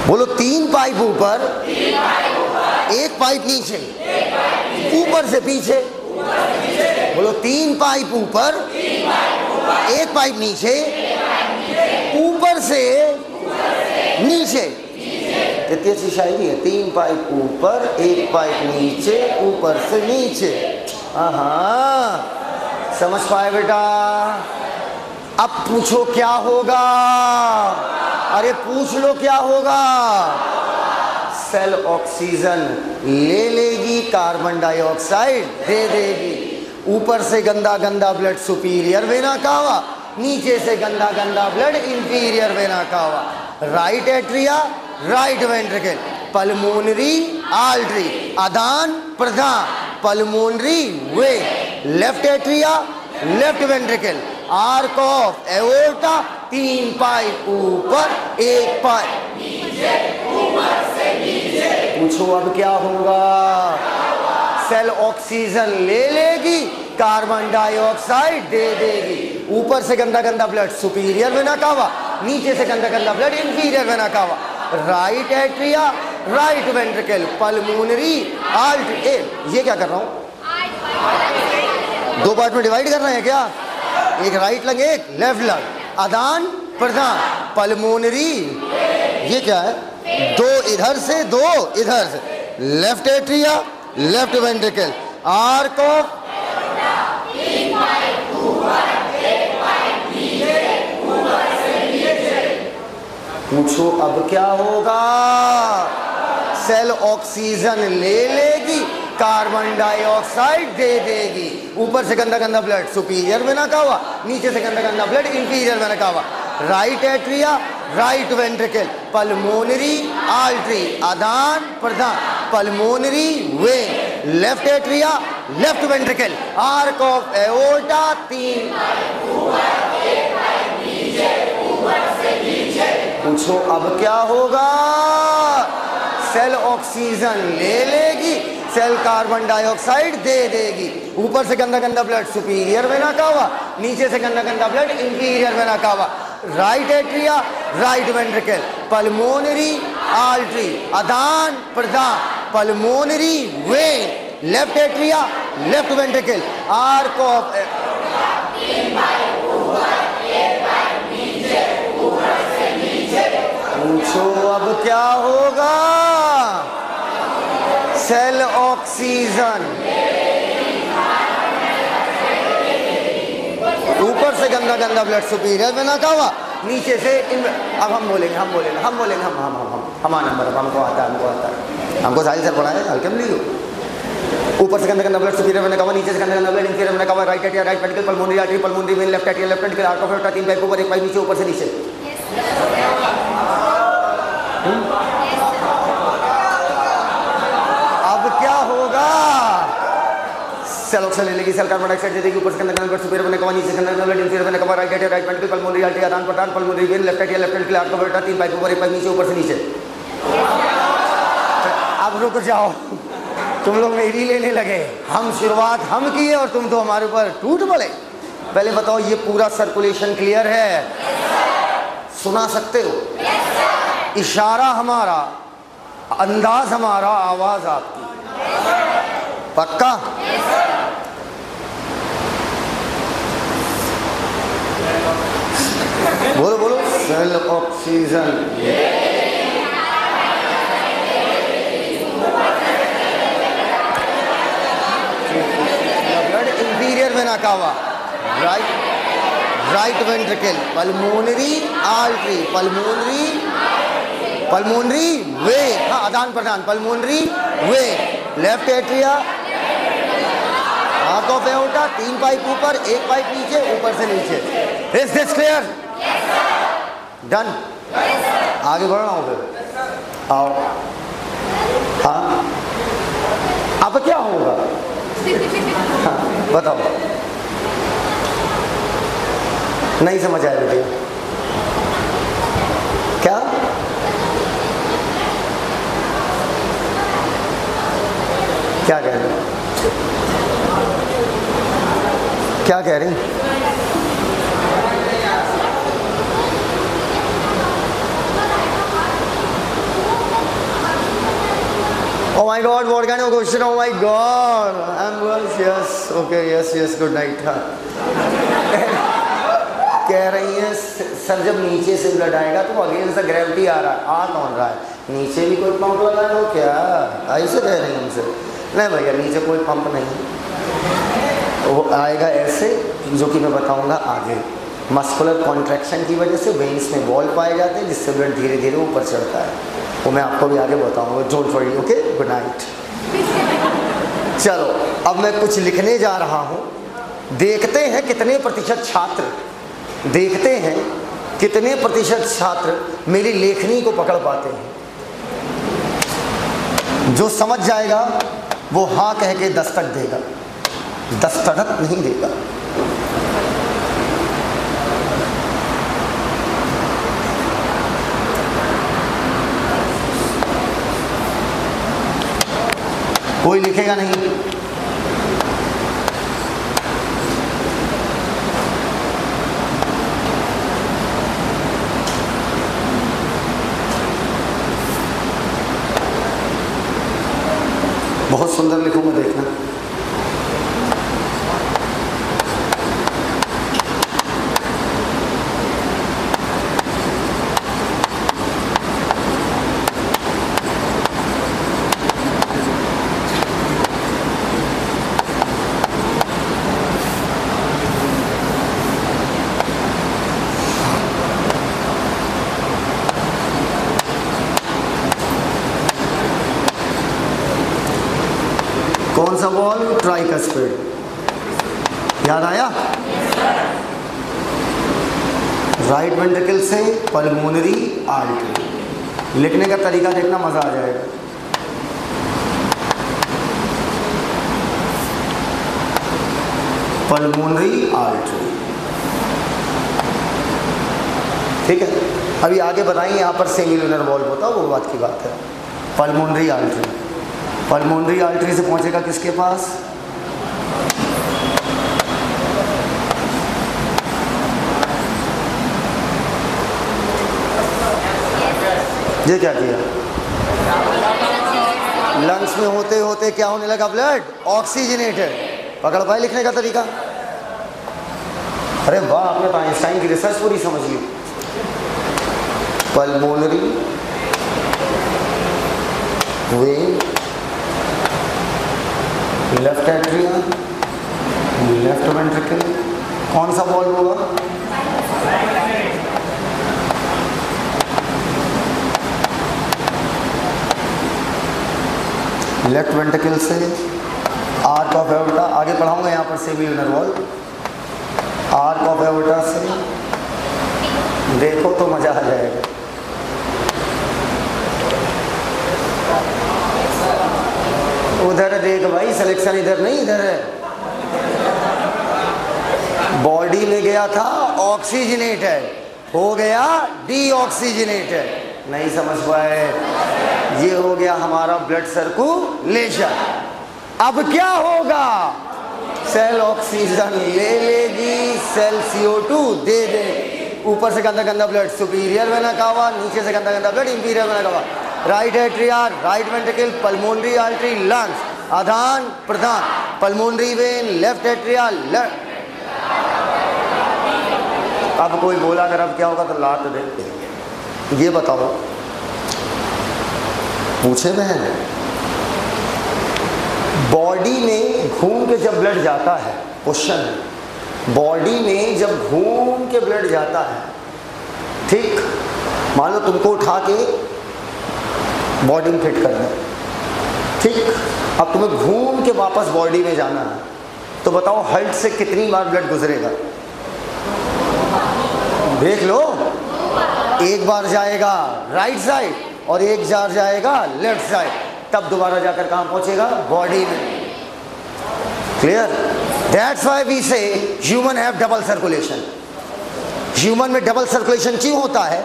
बोलो, तीन पाइप ऊपर, एक पाइप नीचे, ऊपर से पीछे, बोलो, तीन पाइप ऊपर, एक पाइप नीचे, ऊपर से नीचे। कितनी अच्छी शायरी है, तीन पाइप ऊपर, एक पाइप नीचे, ऊपर से नीचे। हाँ समझ पाए बेटा? अब पूछो क्या होगा? अरे पूछ लो क्या होगा? सेल ऑक्सीजन ले लेगी कार्बन डाइऑक्साइड दे देगी। ऊपर से गंदा गंदा ब्लड सुपीरियर वेना कावा नीचे से गंदा गंदा blood inferior vena cava right atria right ventricle pulmonary artery आदान प्रदान। Pulmonary vein left atria left ventricle arch of aorta तीन पाइप ऊपर एक पाइप पूछो अब क्या होगा? सेल ऑक्सीजन ले लेगी कार्बन डाइऑक्साइड दे देगी। ऊपर से गंदा गंदा ब्लड सुपीरियर में कावा। नीचे से गंदा गंदा ब्लड इंफीरियर में ना cava. Right atria right ventricle pulmonary artery ये क्या कर रहा हूँ? दो पार्ट में डिवाइड कर रहे हैं क्या? एक राइट लंग, एक लेफ़्ट लंग। आदान प्रदान। पलमोनरी। ये क्या है? दो इधर से, दो इधर से। Left atria left ventricle arch of पूछो अब क्या होगा? सेल ऑक्सीजन ले लेगी। कार्बन डाइऑक्साइड दे देगी। ऊपर से गंदा गंदा ब्लड सुपीरियर में रखा हुआ, नीचे से गंदा गंदा ब्लड इंटीरियर में रखा हुआ। Right atria right ventricle pulmonary artery आदान प्रदान pulmonary vein left atria left ventricle arch of aorta तीन पूछो अब क्या होगा? सेल ऑक्सीजन ले लेगी सेल कार्बन डाइऑक्साइड दे देगी। ऊपर से गंदा गंदा ब्लड सुपीरियर में रखा हुआ नीचे से गंदा गंदा ब्लड इंटीरियर में रखा हुआ right atria right ventricle pulmonary artery आदान प्रदान pulmonary vein left atria left ventricle arch of पूछो अब क्या होगा? सेल ऑक्सीजन ऊपर से गंदा गंदा ब्लड सुपीरियर में ना हुआ? नीचे से इन, अब हम बोलेंगे हम बोलेंगे हम बोलेंगे, हम हम हम हम हमारा नंबर अब हमको आता है, हमको आता है। हमको साहिल सर पढ़ाए, हल्के में लियो ऊपर से गंदा गंदा ब्लड सुपीरियर में कहा नीचे से गंदा गंदा ब्लड इंटीरियर में कहा right atria right ventricle pulmonary artery pulmonary vein left atria left ventricle arch of तीन पाइप ऊपर एक पाइप नीचे, ऊपर से नीचे अब क्या होगा सेल ऑक्सीजन ले लेगी सेल कार्बन डाइऑक्साइड दे देगी ऊपर से कंधा कंधा सुपर बने कमा नीचे कंधा कंधा inferior vena cava right atria right ventricle pulmonary artery आदान प्रदान pulmonary vein left atria left ventricle arch का तीन पाइप ऊपर एक पाइप नीचे, ऊपर से नीचे। अब रुक जाओ। तुम लोग मेरी लेने लगे। हम शुरुआत हम किए और तुम तो हमारे ऊपर टूट पड़े। पहले बताओ, ये पूरा सर्कुलेशन क्लियर है? सुना सकते हो? इशारा हमारा, अंदाज हमारा, आवाज़ आपकी। पक्का? बोलो बोलो। सेल ऑक्सीजन ब्लड इंटीरियर में नाका हुआ। Right right ventricle pulmonary artery pulmonary pulmonary vein हाँ आदान प्रदान पल्मोनरी वे लेफ़्ट एट्रिया हाथ ऑफ़ एओर्टा तीन पाइप ऊपर, एक पाइप नीचे, ऊपर से नीचे। इज़ दिस क्लियर डन आगे बढ़ रहा हूँ फिर। आओ हाँ? अब क्या होगा? हाँ, बताओ। नहीं समझ आया बेटे क्या? क्या कह रहे क्या कह रही? Oh my god, what kind of question? Oh my god. Ambulance, yes. Okay, yes, yes, good night. हाँ. कह रही है सर जब नीचे से ब्लड आएगा तो अगेंस्ट द ग्रेविटी आ रहा है आ कौन रहा है नीचे भी कोई पंप लगा हो क्या ऐसे कह रही हैं हमसे नहीं भैया नीचे कोई पंप नहीं वो आएगा ऐसे जो कि मैं बताऊँगा आगे मस्कुलर कॉन्ट्रैक्शन की वजह से वेन्स में वॉल पाए जाते हैं जिससे ब्लड धीरे धीरे ऊपर चढ़ता है वो मैं आपको भी आगे बताऊँगा। Don't worry okay good night चलो, अब मैं कुछ लिखने जा रहा हूँ। देखते हैं कितने प्रतिशत छात्र, देखते हैं कितने प्रतिशत छात्र मेरी लेखनी को पकड़ पाते हैं। जो समझ जाएगा, वो हाँ कह के दस्तक देगा। दस्तखत नहीं देगा। कोई लिखेगा नहीं। बॉल ट्राइकस्पिड याद आया? राइट वेंट्रिकल से पल्मोनरी आर्टरी लिखने का तरीका देखना मज़ा आ जाएगा। पल्मोनरी आर्टरी ठीक है? अभी आगे बताएँगे यहाँ पर सेमिलुनर वॉल्व होता है वो बात की बात है। पल्मोनरी आर्टरी पल्मोनरी आर्टरी से पहुंचेगा किसके पास? ये क्या किया? लंग्स में होते होते क्या होने लगा ब्लड ऑक्सीजनेटेड पकड़ पाए लिखने का तरीका। अरे वाह, आपने तो आइंस्टाइन की रिसर्च पूरी समझ ली। Pulmonary vein left atria left ventricle कौन सा बॉल होगा लेफ़्ट वेंटिकल से आर्क ऑफ़ एवोटा आगे पढ़ाऊँगा यहाँ पर semi valve arch of aorta से देखो तो मज़ा आ जाएगा। उधर देख भाई सिलेक्शन इधर नहीं, इधर है। बॉडी में गया था ऑक्सीजनेट है। हो गया डी ऑक्सीजनेट है। नहीं समझ पाए। ये हो गया हमारा ब्लड सर्कुलेशन अब क्या होगा? सेल ऑक्सीजन ले लेगी सेल CO2 दे दे। ऊपर से गंदा गंदा ब्लड सुपीरियर वेना कावा नीचे से गंदा गंदा blood inferior vena cava right atria right ventricle pulmonary artery lungs आधान प्रधान। Pulmonary vein left atria left अब कोई बोला अगर अब क्या होगा तो लात दे। ये बताओ। पूछे बहन? बॉडी में घूम के जब ब्लड जाता है क्वेश्चन बॉडी में जब घूम के ब्लड जाता है, ठीक? मान लो तुमको उठा के बॉडी में फिट कर दें ठीक? अब तुम्हें घूम के वापस बॉडी में जाना है तो बताओ हल्ट से कितनी बार ब्लड गुजरेगा? देख लो, एक बार जाएगा राइट साइड और एक जार जाएगा लेफ़्ट साइड तब दोबारा जाकर कहाँ पहुंचेगा? बॉडी में। Clear that's why we say human have double circulation human में डबल सर्कुलेशन क्यों होता है?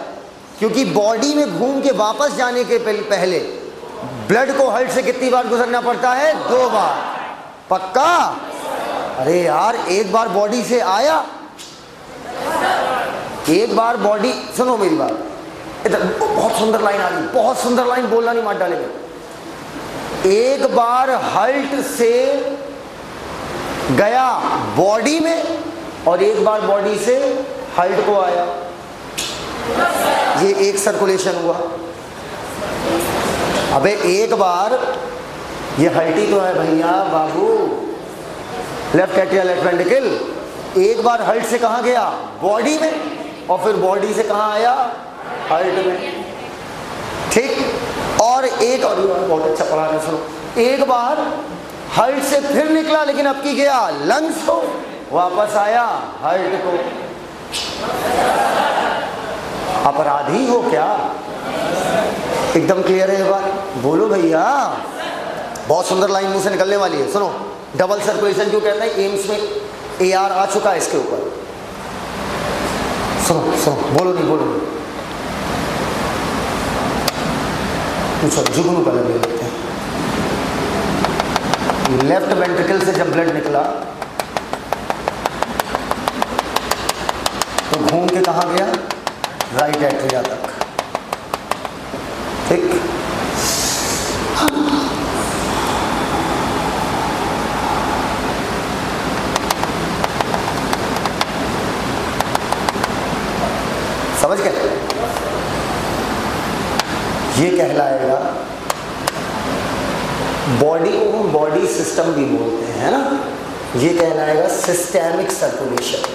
क्योंकि बॉडी में घूम के वापस जाने के पहले ब्लड को हल्ट से कितनी बार गुजरना पड़ता है? दो बार। पक्का? अरे यार, एक बार बॉडी से आया? एक बार बॉडी सुनो मेरी बात। इधर बहुत सुंदर लाइन आ रही, बहुत सुंदर लाइन बोलना नहीं मार डालेंगे। एक बार हल्ट से गया बॉडी में और एक बार बॉडी से हल्ट को आया। ये एक सर्कुलेशन हुआ। अबे एक बार, ये हल्टी तो है भैया, बाबू। लेफ़्ट एट्रिया लेफ़्ट वेंटिकल एक बार हल्ट से कहा गया? बॉडी में और फिर बॉडी से कहा आया? हल्ट में ठीक? और एक और बहुत अच्छा पढ़ा रहे सुनो। एक बार हल्ट से फिर निकला, लेकिन अब की गया? लंग्स को वापस आया हल्ट को। अपराधी हो क्या? एकदम क्लियर है बात। बोलो भैया। बहुत सुंदर लाइन मुँह से निकलने वाली है, सुनो। डबल सर्कुलेशन क्यों कहते हैं? एम्स में ए आर आ चुका है इसके ऊपर। सुनो सुनो। बोलो नहीं बोलो नहीं। पूछो जुगनू कलर ले लेते हैं। लेफ़्ट वेंट्रिकल से जब ब्लड निकला तो घूम के कहा गया? राइट एट्रिया तक। ठीक? समझ गए? ये कहलाएगा। बॉडी को हम बॉडी सिस्टम भी बोलते हैं ना? ये कहलाएगा सिस्टेमिक सर्कुलेशन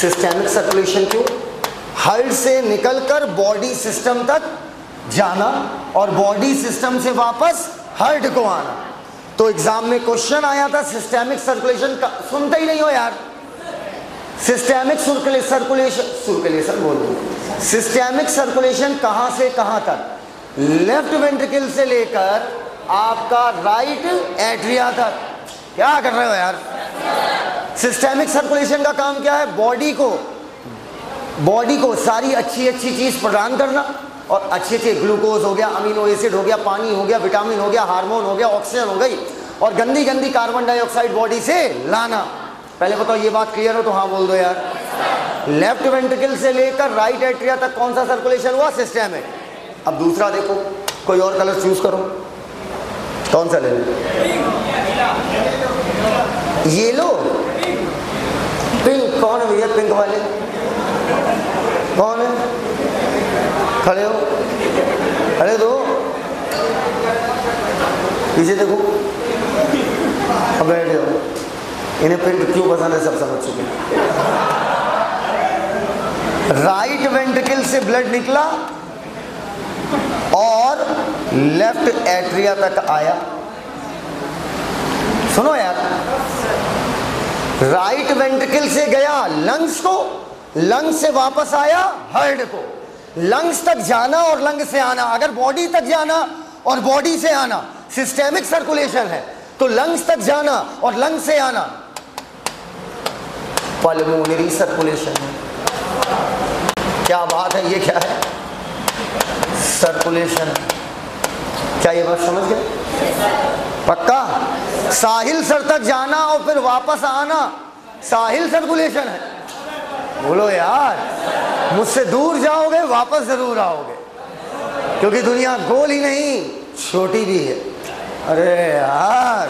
सिस्टेमिक सर्कुलेशन क्यों? हर्ट से निकलकर बॉडी सिस्टम तक जाना और बॉडी सिस्टम से वापस हार्ट को आना। तो एग्ज़ाम में क्वेश्चन आया था सिस्टेमिक सर्कुलेशन का सुनते ही नहीं हो यार। सिस्टेमिक सर्कुलेशन सर्कुलेशन बोल। दो सिस्टेमिक सर्कुलेशन कहाँ से कहाँ तक? लेफ़्ट वेंट्रिकल से लेकर आपका राइट एट्रिया तक। क्या कर रहे हो यार? सिस्टेमिक सर्कुलेशन का काम क्या है? बॉडी को। बॉडी को सारी अच्छी अच्छी चीज़ प्रदान करना। और अच्छे अच्छे ग्लूकोज हो गया अमीनो एसिड हो गया, पानी हो गया विटामिन हो गया हार्मोन हो गया ऑक्सीजन हो गई। और गंदी गंदी कार्बन डाइऑक्साइड बॉडी से लाना। पहले बताओ, ये बात क्लियर हो तो हाँ बोल दो यार। लेफ़्ट वेंट्रिकल से लेकर राइट एट्रिया तक कौन सा सर्कुलेशन हुआ? सिस्टम है। अब दूसरा देखो, कोई और कलर चूज़ करो। कौन सा ले ये लो। पिंक कौन है भैया? पिंक वाले। कौन है? खड़े हो। खड़े दो पीछे देखो। अब बैठ जाओ। इन्हें पिंक क्यों पसंद है सब समझ चुके राइट वेंट्रिकल से ब्लड निकला और लेफ़्ट एट्रिया तक आया। सुनो यार। राइट वेंट्रिकल से गया लंग्स को लंग्स से वापस आया हार्ट को। लंग्स तक जाना और लंग से आना। अगर बॉडी तक जाना और बॉडी से आना सिस्टेमिक सर्कुलेशन है तो लंग्स तक जाना और लंग से आना। पल्मोनरी सर्कुलेशन है। क्या बात है, ये क्या है? सर्कुलेशन क्या ये बात समझ गए? पक्का? साहिल सर तक जाना और फिर वापस आना। साहिल सर्कुलेशन है। बोलो यार, मुझसे दूर जाओगे, वापस ज़रूर आओगे। क्योंकि दुनिया गोल ही नहीं, छोटी भी है। अरे यार,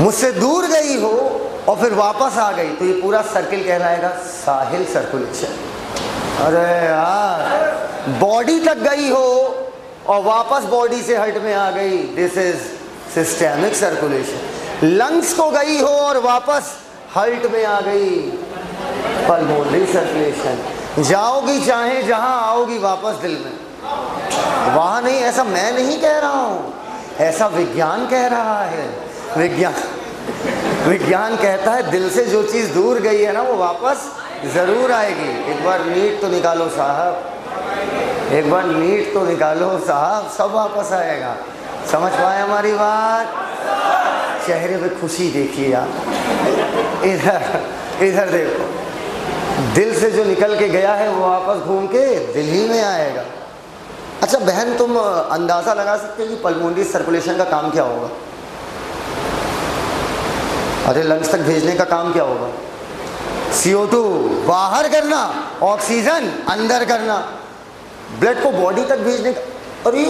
मुझसे दूर गई हो और फिर वापस आ गई। तो ये पूरा सर्किल कहलाएगा, साहिल सर्कुलेशन अरे यार बॉडी तक गई हो और वापस बॉडी से हट में आ गई। This is systemic circulation lungs को गई हो और वापस हल्ट में आ गई। पल्मोनरी सर्कुलेशन जाओगी चाहे जहाँ आओगी वापस दिल में। वहाँ नहीं, ऐसा मैं नहीं कह रहा हूँ। ऐसा विज्ञान कह रहा है। विज्ञान विज्ञान कहता है, दिल से जो चीज़ दूर गई है ना, वो वापस ज़रूर आएगी। एक बार नीट तो निकालो साहब। एक बार नीट तो निकालो साहब, सब वापस आएगा। समझ पाए हमारी बात? चेहरे पे खुशी देखिए आप। इधर इधर देखो। दिल से जो निकल के गया है, वो वापस घूम के दिल ही में आएगा। अच्छा बहन, तुम अंदाज़ा लगा सकते हो कि पल्मोनरी सर्कुलेशन का काम क्या होगा? अरे लंग्स तक भेजने का काम क्या होगा? CO2 बाहर करना ऑक्सीजन अंदर करना। ब्लड को बॉडी तक भेजने का अरे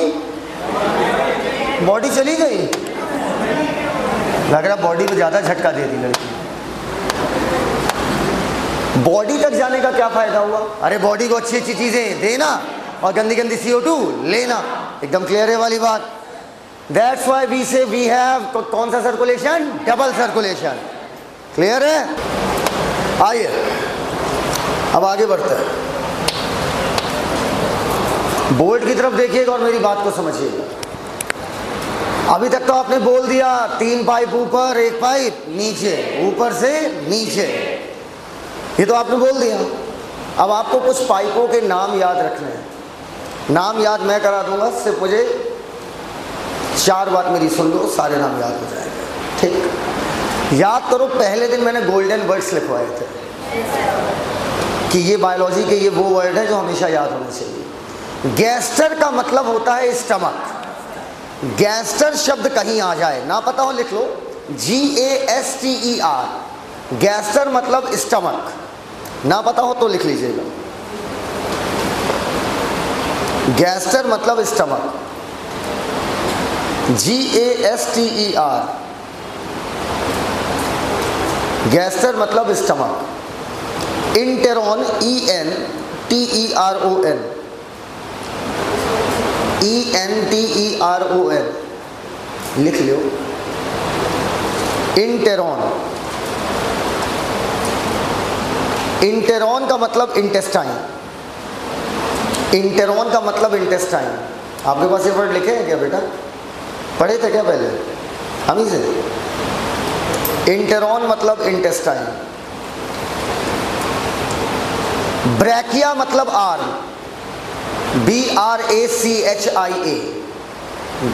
बॉडी चली गई। लग रहा बॉडी में ज़्यादा झटका दे दी लड़की। बॉडी तक जाने का क्या फ़ायदा हुआ? अरे बॉडी को अच्छी अच्छी चीज़ें देना और गंदी गंदी सीओ टू लेना। एकदम क्लियर है वाली बात। That's why we say we have कौन सा सर्कुलेशन डबल सर्कुलेशन क्लियर है? आइए। अब आगे बढ़ते हैं। बोर्ड की तरफ़ देखिएगा और मेरी बात को समझिएगा अभी तक तो आपने बोल दिया, तीन पाइप ऊपर, एक पाइप नीचे। ऊपर से नीचे। ये तो आपने बोल दिया। अब आपको कुछ पाइपों के नाम याद रखने हैं। नाम याद मैं करा दूँगा, सिर्फ़ मुझे चार बार मेरी सुन लो, सारे नाम याद हो जाएँगे। ठीक? याद करो, पहले दिन मैंने गोल्डन वर्ड्स लिखवाए थे। कि ये बायोलॉजी के ये वो वर्ड है जो हमेशा याद होने चाहिए। गैस्टर का मतलब होता है स्टमक गैस्टर शब्द कहीं आ जाए, ना पता हो लिख लो। G A S T E R gaster मतलब स्टमक ना पता हो तो लिख लीजिएगा। गैस्टर मतलब stomach G A S T E R gaster मतलब stomach enteron E N T E R O N E N T E R O N लिख लो इंटेरॉन इंटेरॉन का मतलब इंटेस्टाइन इंटेरॉन का मतलब इंटेस्टाइन आपके पास ये वर्ड लिखे हैं क्या बेटा? पढ़े थे क्या पहले? हम ही से? इंटेरॉन मतलब इंटेस्टाइन। ब्रैकिया मतलब arm. B R A C H I A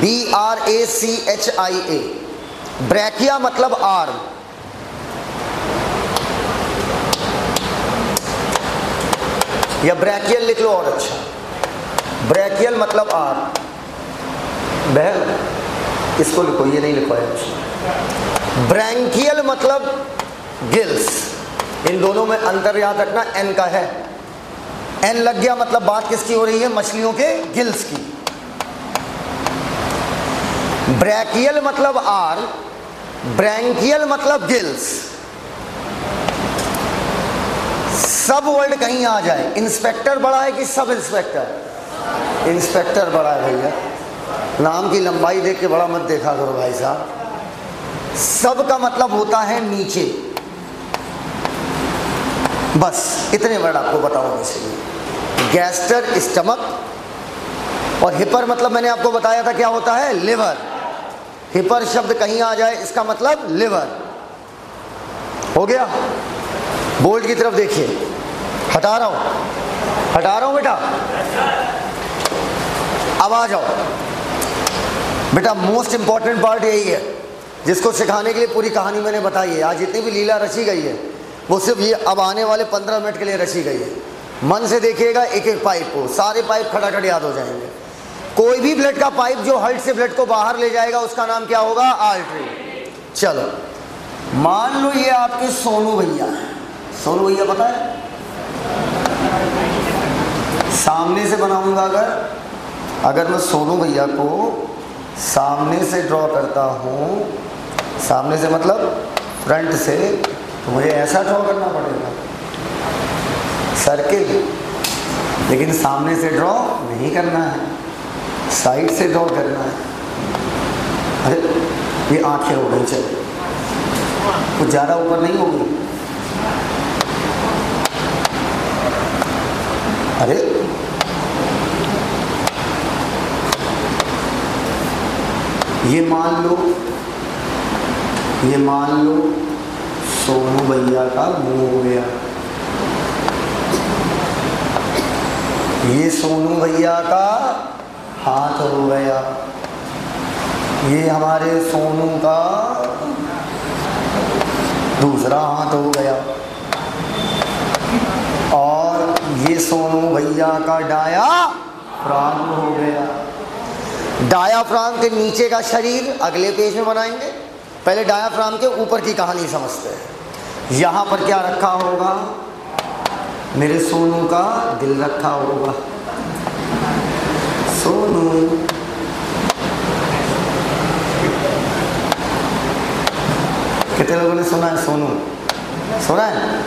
B R A C H I A brachia मतलब आर। या ब्रैकियल लिख लो और अच्छा। ब्रैकियल मतलब आर। बहन। इसको लिखो, ये नहीं लिखवाया ब्रैंकियल मतलब गिल्स। इन दोनों में अंतर याद रखना, एन का है। एन लग गया मतलब बात किसकी हो रही है? मछलियों के गिल्स की। ब्रैकियल मतलब आर, ब्रैंकियल मतलब गिल्स। सब वर्ड कहीं आ जाए। इंस्पेक्टर बड़ा है कि सब इंस्पेक्टर? इंस्पेक्टर बड़ा है भैया। नाम की लंबाई देख के बड़ा मत देखा करो भाई साहब। सब का मतलब होता है नीचे। बस, इतने वर्ड आपको बताऊँगा इसलिए गैस्टर, स्टमक, और हिपर मतलब मैंने आपको बताया था क्या होता है? लिवर। हिपर शब्द कहीं आ जाए, इसका मतलब लिवर। हो गया? बोल्ड की तरफ़ देखिए। हटा रहा हूँ। हटा रहा हूँ बेटा? अब आ जाओ। बेटा मोस्ट इंपॉर्टेंट पार्ट यही है। जिसको सिखाने के लिए पूरी कहानी मैंने बताई है। आज जितनी भी लीला रची गई है, वो सिर्फ़ ये अब आने वाले पंद्रह मिनट के लिए रची गई है। मन से देखिएगा एक एक पाइप को। सारे पाइप खड़ाखड़ याद हो जाएँगे। कोई भी ब्लड का पाइप जो हल्ट से ब्लड को बाहर ले जाएगा, उसका नाम क्या होगा? आर्टरी चलो। मान लो ये आपके सोनू भैया सोनू भैया पता है? सामने से बनाऊँगा अगर अगर मैं सोनू भैया को सामने से ड्रॉ करता हूँ। सामने से मतलब फ्रंट से। तो मुझे ऐसा ड्रॉ करना पड़ेगा। सर्किल लेकिन सामने से ड्रॉ नहीं करना है। साइड से ड्रॉ करना है। अरे, ये आँखें हो गई, चलो। कुछ ज़्यादा ऊपर नहीं होगी। अरे ये मान लो, ये मान लो, सोनू भैया का मुँह हो गया। ये सोनू भैया का हाथ हो गया। ये हमारे सोनू का दूसरा हाथ हो गया। और ये सोनू भैया का डाया प्राण हो गया। डायाफ्राम के नीचे का शरीर अगले पेज में बनाएँगे। पहले डायाफ्राम के ऊपर की कहानी समझते हैं। यहाँ पर क्या रखा होगा? मेरे सोनू का दिल रखा होगा। सोनू। कितने लोगों ने सुना है सोनू? सुना है?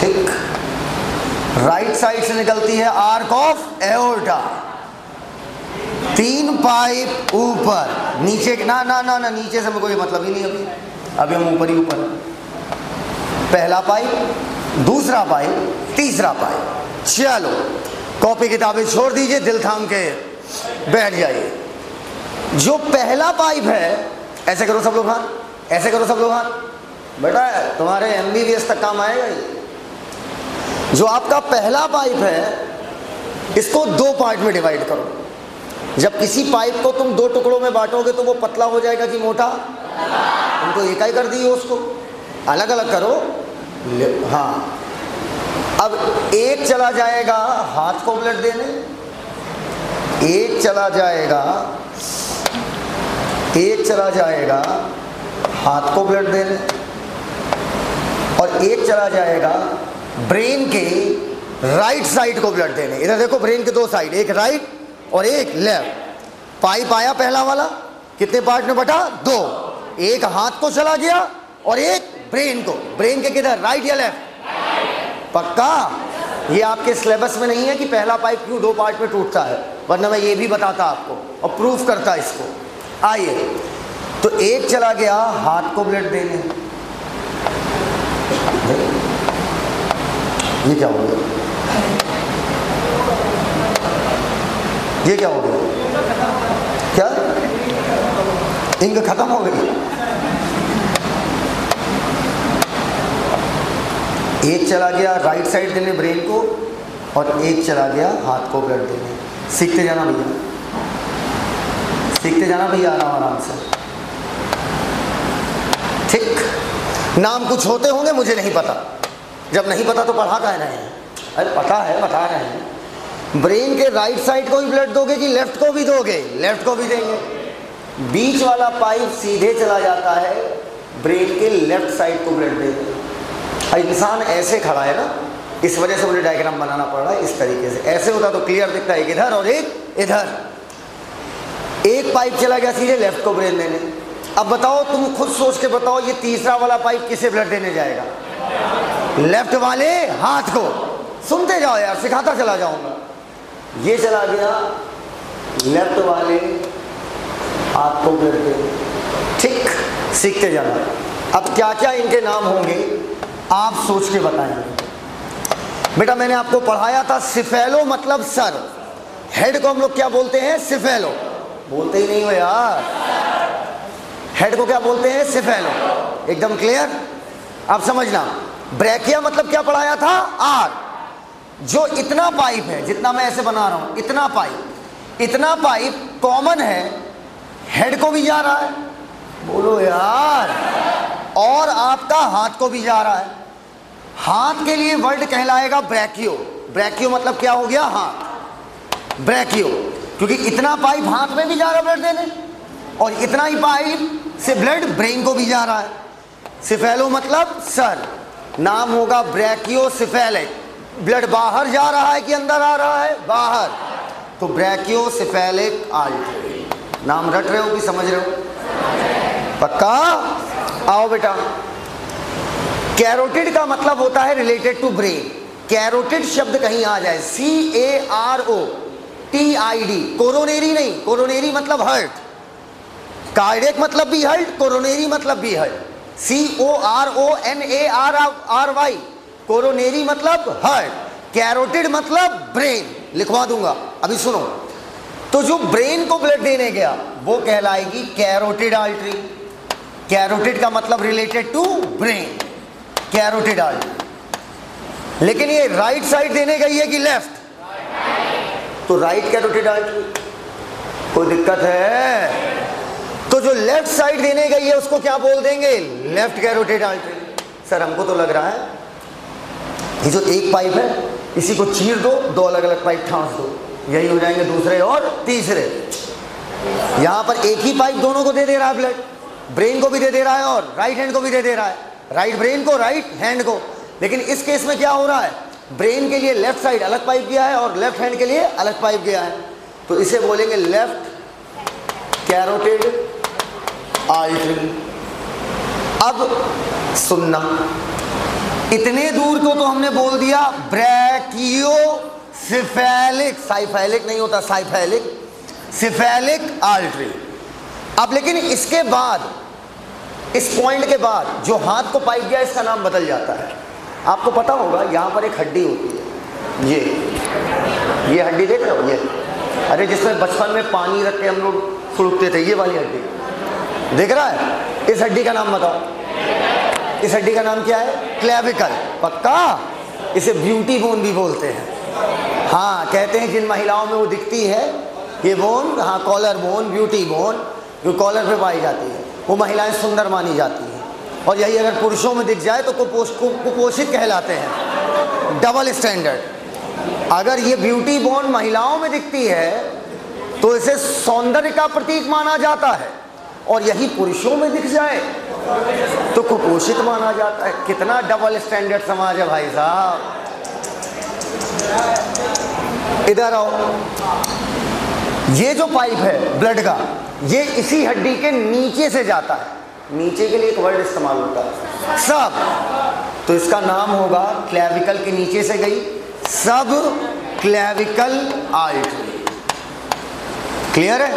ठीक। राइट साइड से निकलती है आर्क ऑफ़ एओर्टा तीन पाइप ऊपर। नीचे ना ना ना ना, नीचे से कोई मतलब ही नहीं अभी। अभी हम ऊपर ही ऊपर पहला पाइप, दूसरा पाइप, तीसरा पाइप। चलो, कॉपी किताबें छोड़ दीजिए, दिल थाम के बैठ जाइए। जो पहला पाइप है, ऐसे करो सब लोग हाथ, ऐसे करो सब लोग हाथ। बेटा, तुम्हारे एमबीबीएस तक काम आएगा ये जो आपका पहला पाइप है, इसको दो पार्ट में डिवाइड करो। जब किसी पाइप को तुम दो टुकड़ों में बांटोगे तो वो पतला हो जाएगा कि मोटा। तुमको एक ही कर दी उसको। अलग अलग करो हाँ। अब एक चला जाएगा हाथ को ब्लड देने। एक चला जाएगा, एक चला जाएगा हाथ को ब्लड देने। और एक चला जाएगा ब्रेन के राइट साइड को ब्लड देने। इधर देखो ब्रेन के दो साइड, एक राइट और एक लेफ़्ट। पाइप आया पहला वाला, कितने पार्ट में बटा? दो। एक हाथ को चला गया और एक ब्रेन को। ब्रेन के किधर, राइट या लेफ़्ट? पक्का? ये आपके सिलेबस में नहीं है कि पहला पाइप क्यों दो पार्ट में टूटता है, वरना मैं ये भी बताता आपको और प्रूफ करता इसको। आइए। तो एक चला गया, हाथ को ब्लड देने। ये क्या हो गया? ये क्या हो गया? क्या? इंक खत्म हो गई एक चला गया राइट साइड देने ब्रेन को और एक चला गया हाथ को ब्लड देने। सीखते जाना भैया। सीखते जाना भैया आराम आराम से। ठीक। नाम कुछ होते होंगे, मुझे नहीं पता। जब नहीं पता तो पढ़ा कह रहे हैं? अरे पता है, बता रहे हैं। ब्रेन के राइट साइड को भी ब्लड दोगे कि लेफ़्ट को भी दोगे? लेफ़्ट को भी देंगे। बीच वाला पाइप सीधे चला जाता है ब्रेन के लेफ़्ट साइड को ब्लड देंगे इंसान ऐसे खड़ा है ना, इस वजह से मुझे डायग्राम बनाना पड़ रहा है इस तरीके से। ऐसे होता तो क्लियर दिखता है इधर और एक इधर। एक पाइप चला गया सीधे लेफ़्ट को ब्रेन देने। अब बताओ, तुम खुद सोच के बताओ, ये तीसरा वाला पाइप किसे ब्लड देने जाएगा? लेफ़्ट वाले हाथ को। सुनते जाओ यार, सिखाता चला जाऊँगा। ये चला गया लेफ़्ट वाले हाथ को दे ठीक, सीखते जाना। अब क्या क्या इनके नाम होंगे, आप सोच के बताएँगे। बेटा, मैंने आपको पढ़ाया था सिफेलो मतलब सर। हेड को हम लोग क्या बोलते हैं? सिफेलो। बोलते ही नहीं हो यार। हेड को क्या बोलते हैं? सिफेलो। एकदम क्लियर आप समझना, ब्रैकिया मतलब क्या पढ़ाया था? आर। जो इतना पाइप है, जितना मैं ऐसे बना रहा हूँ, इतना पाइप इतना पाइप कॉमन है, हेड को भी जा रहा है। बोलो यार, और आपका हाथ को भी जा रहा है। हाथ के लिए वर्ड कहलाएगा ब्रैकियो। ब्रैकियो मतलब क्या हो गया? हाथ। ब्रैकियो। क्योंकि इतना पाइप हाथ में भी जा रहा है ब्लड देने, और इतना ही पाइप से ब्लड ब्रेन को भी जा रहा है। सिफेलो मतलब सर। नाम होगा ब्रैकियो सिफेलिक ब्लड बाहर जा रहा है कि अंदर आ रहा है? बाहर। तो ब्रैकियो सिफेलिक आल्ट नाम रट रहे हो कि समझ रहे हो? पक्का? आओ बेटा। कैरोटिड का मतलब होता है रिलेटेड टू ब्रेन कैरोटिड शब्द कहीं आ जाए। C A R O T I D coronary नहीं। कोरोनेरी मतलब हर्ट कार्डियक मतलब भी हर्ट कोरोनेरी मतलब भी heart C O R O N A R R Y coronary मतलब हर्ट कैरोटिड मतलब ब्रेन लिखवा दूँगा, अभी सुनो। तो जो ब्रेन को ब्लड देने गया, वो कहलाएगी कैरोटिड आर्टरी कैरोटिड का मतलब related to brain carotid artery लेकिन ये राइट साइड देने गई है कि लेफ़्ट तो राइट कैरोटिड आर्टरी कोई दिक्कत है? तो जो लेफ़्ट साइड देने गई है, उसको क्या बोल देंगे? लेफ़्ट कैरोटिड आर्टरी सर हमको तो लग रहा है, ये जो एक पाइप है, इसी को चीर दो दो अलग अलग पाइप ठांस दो। यही हो जाएँगे दूसरे और तीसरे। यहाँ पर एक ही पाइप दोनों को दे दे रहा है ब्लड ब्रेन को भी दे दे रहा है और राइट हैंड को भी दे दे रहा है। राइट ब्रेन को राइट हैंड को। लेकिन इस केस में क्या हो रहा है? ब्रेन के लिए लेफ़्ट साइड अलग पाइप गया है और लेफ़्ट हैंड के लिए अलग पाइप गया है। तो इसे बोलेंगे लेफ़्ट कैरोटेड आल्ट्री अब सुनना। इतने दूर को तो हमने बोल दिया ब्रैकियो सिफेलिक साइफेलिक नहीं होता, साइफेलिक। सिफेलिक आल्ट्री अब लेकिन इसके बाद, इस पॉइंट के बाद जो हाथ को पाइप गया, इसका नाम बदल जाता है। आपको पता होगा, यहाँ पर एक हड्डी होती है। ये। ये हड्डी देख रहे हो? ये। अरे जिसमें बचपन में पानी रख के हम लोग फुड़कते थे, ये वाली हड्डी। देख रहा है? इस हड्डी का नाम बताओ। इस हड्डी का नाम क्या है? क्लेविकल पक्का? इसे ब्यूटी बोन भी बोलते हैं। हाँ कहते हैं जिन महिलाओं में वो दिखती है, ये बोन हाँ कॉलर बोन ब्यूटी बोन जो कॉलर पे पाई जाती है, वो महिलाएँ सुंदर मानी जाती हैं। और यही अगर पुरुषों में दिख जाए तो कुपोष कुपोषित कहलाते हैं। डबल स्टैंडर्ड अगर ये ब्यूटी बोन महिलाओं में दिखती है तो इसे सौंदर्य का प्रतीक माना जाता है। और यही पुरुषों में दिख जाए तो कुपोषित माना जाता है। कितना डबल स्टैंडर्ड समाज है भाई साहब। इधर आओ। ये जो पाइप है ब्लड का, ये इसी हड्डी के नीचे से जाता है। नीचे के लिए एक वर्ड इस्तेमाल होता है। सब। तो इसका नाम होगा क्लेविकल के नीचे से गई। सब क्लेविकल आल्ट्री क्लियर है?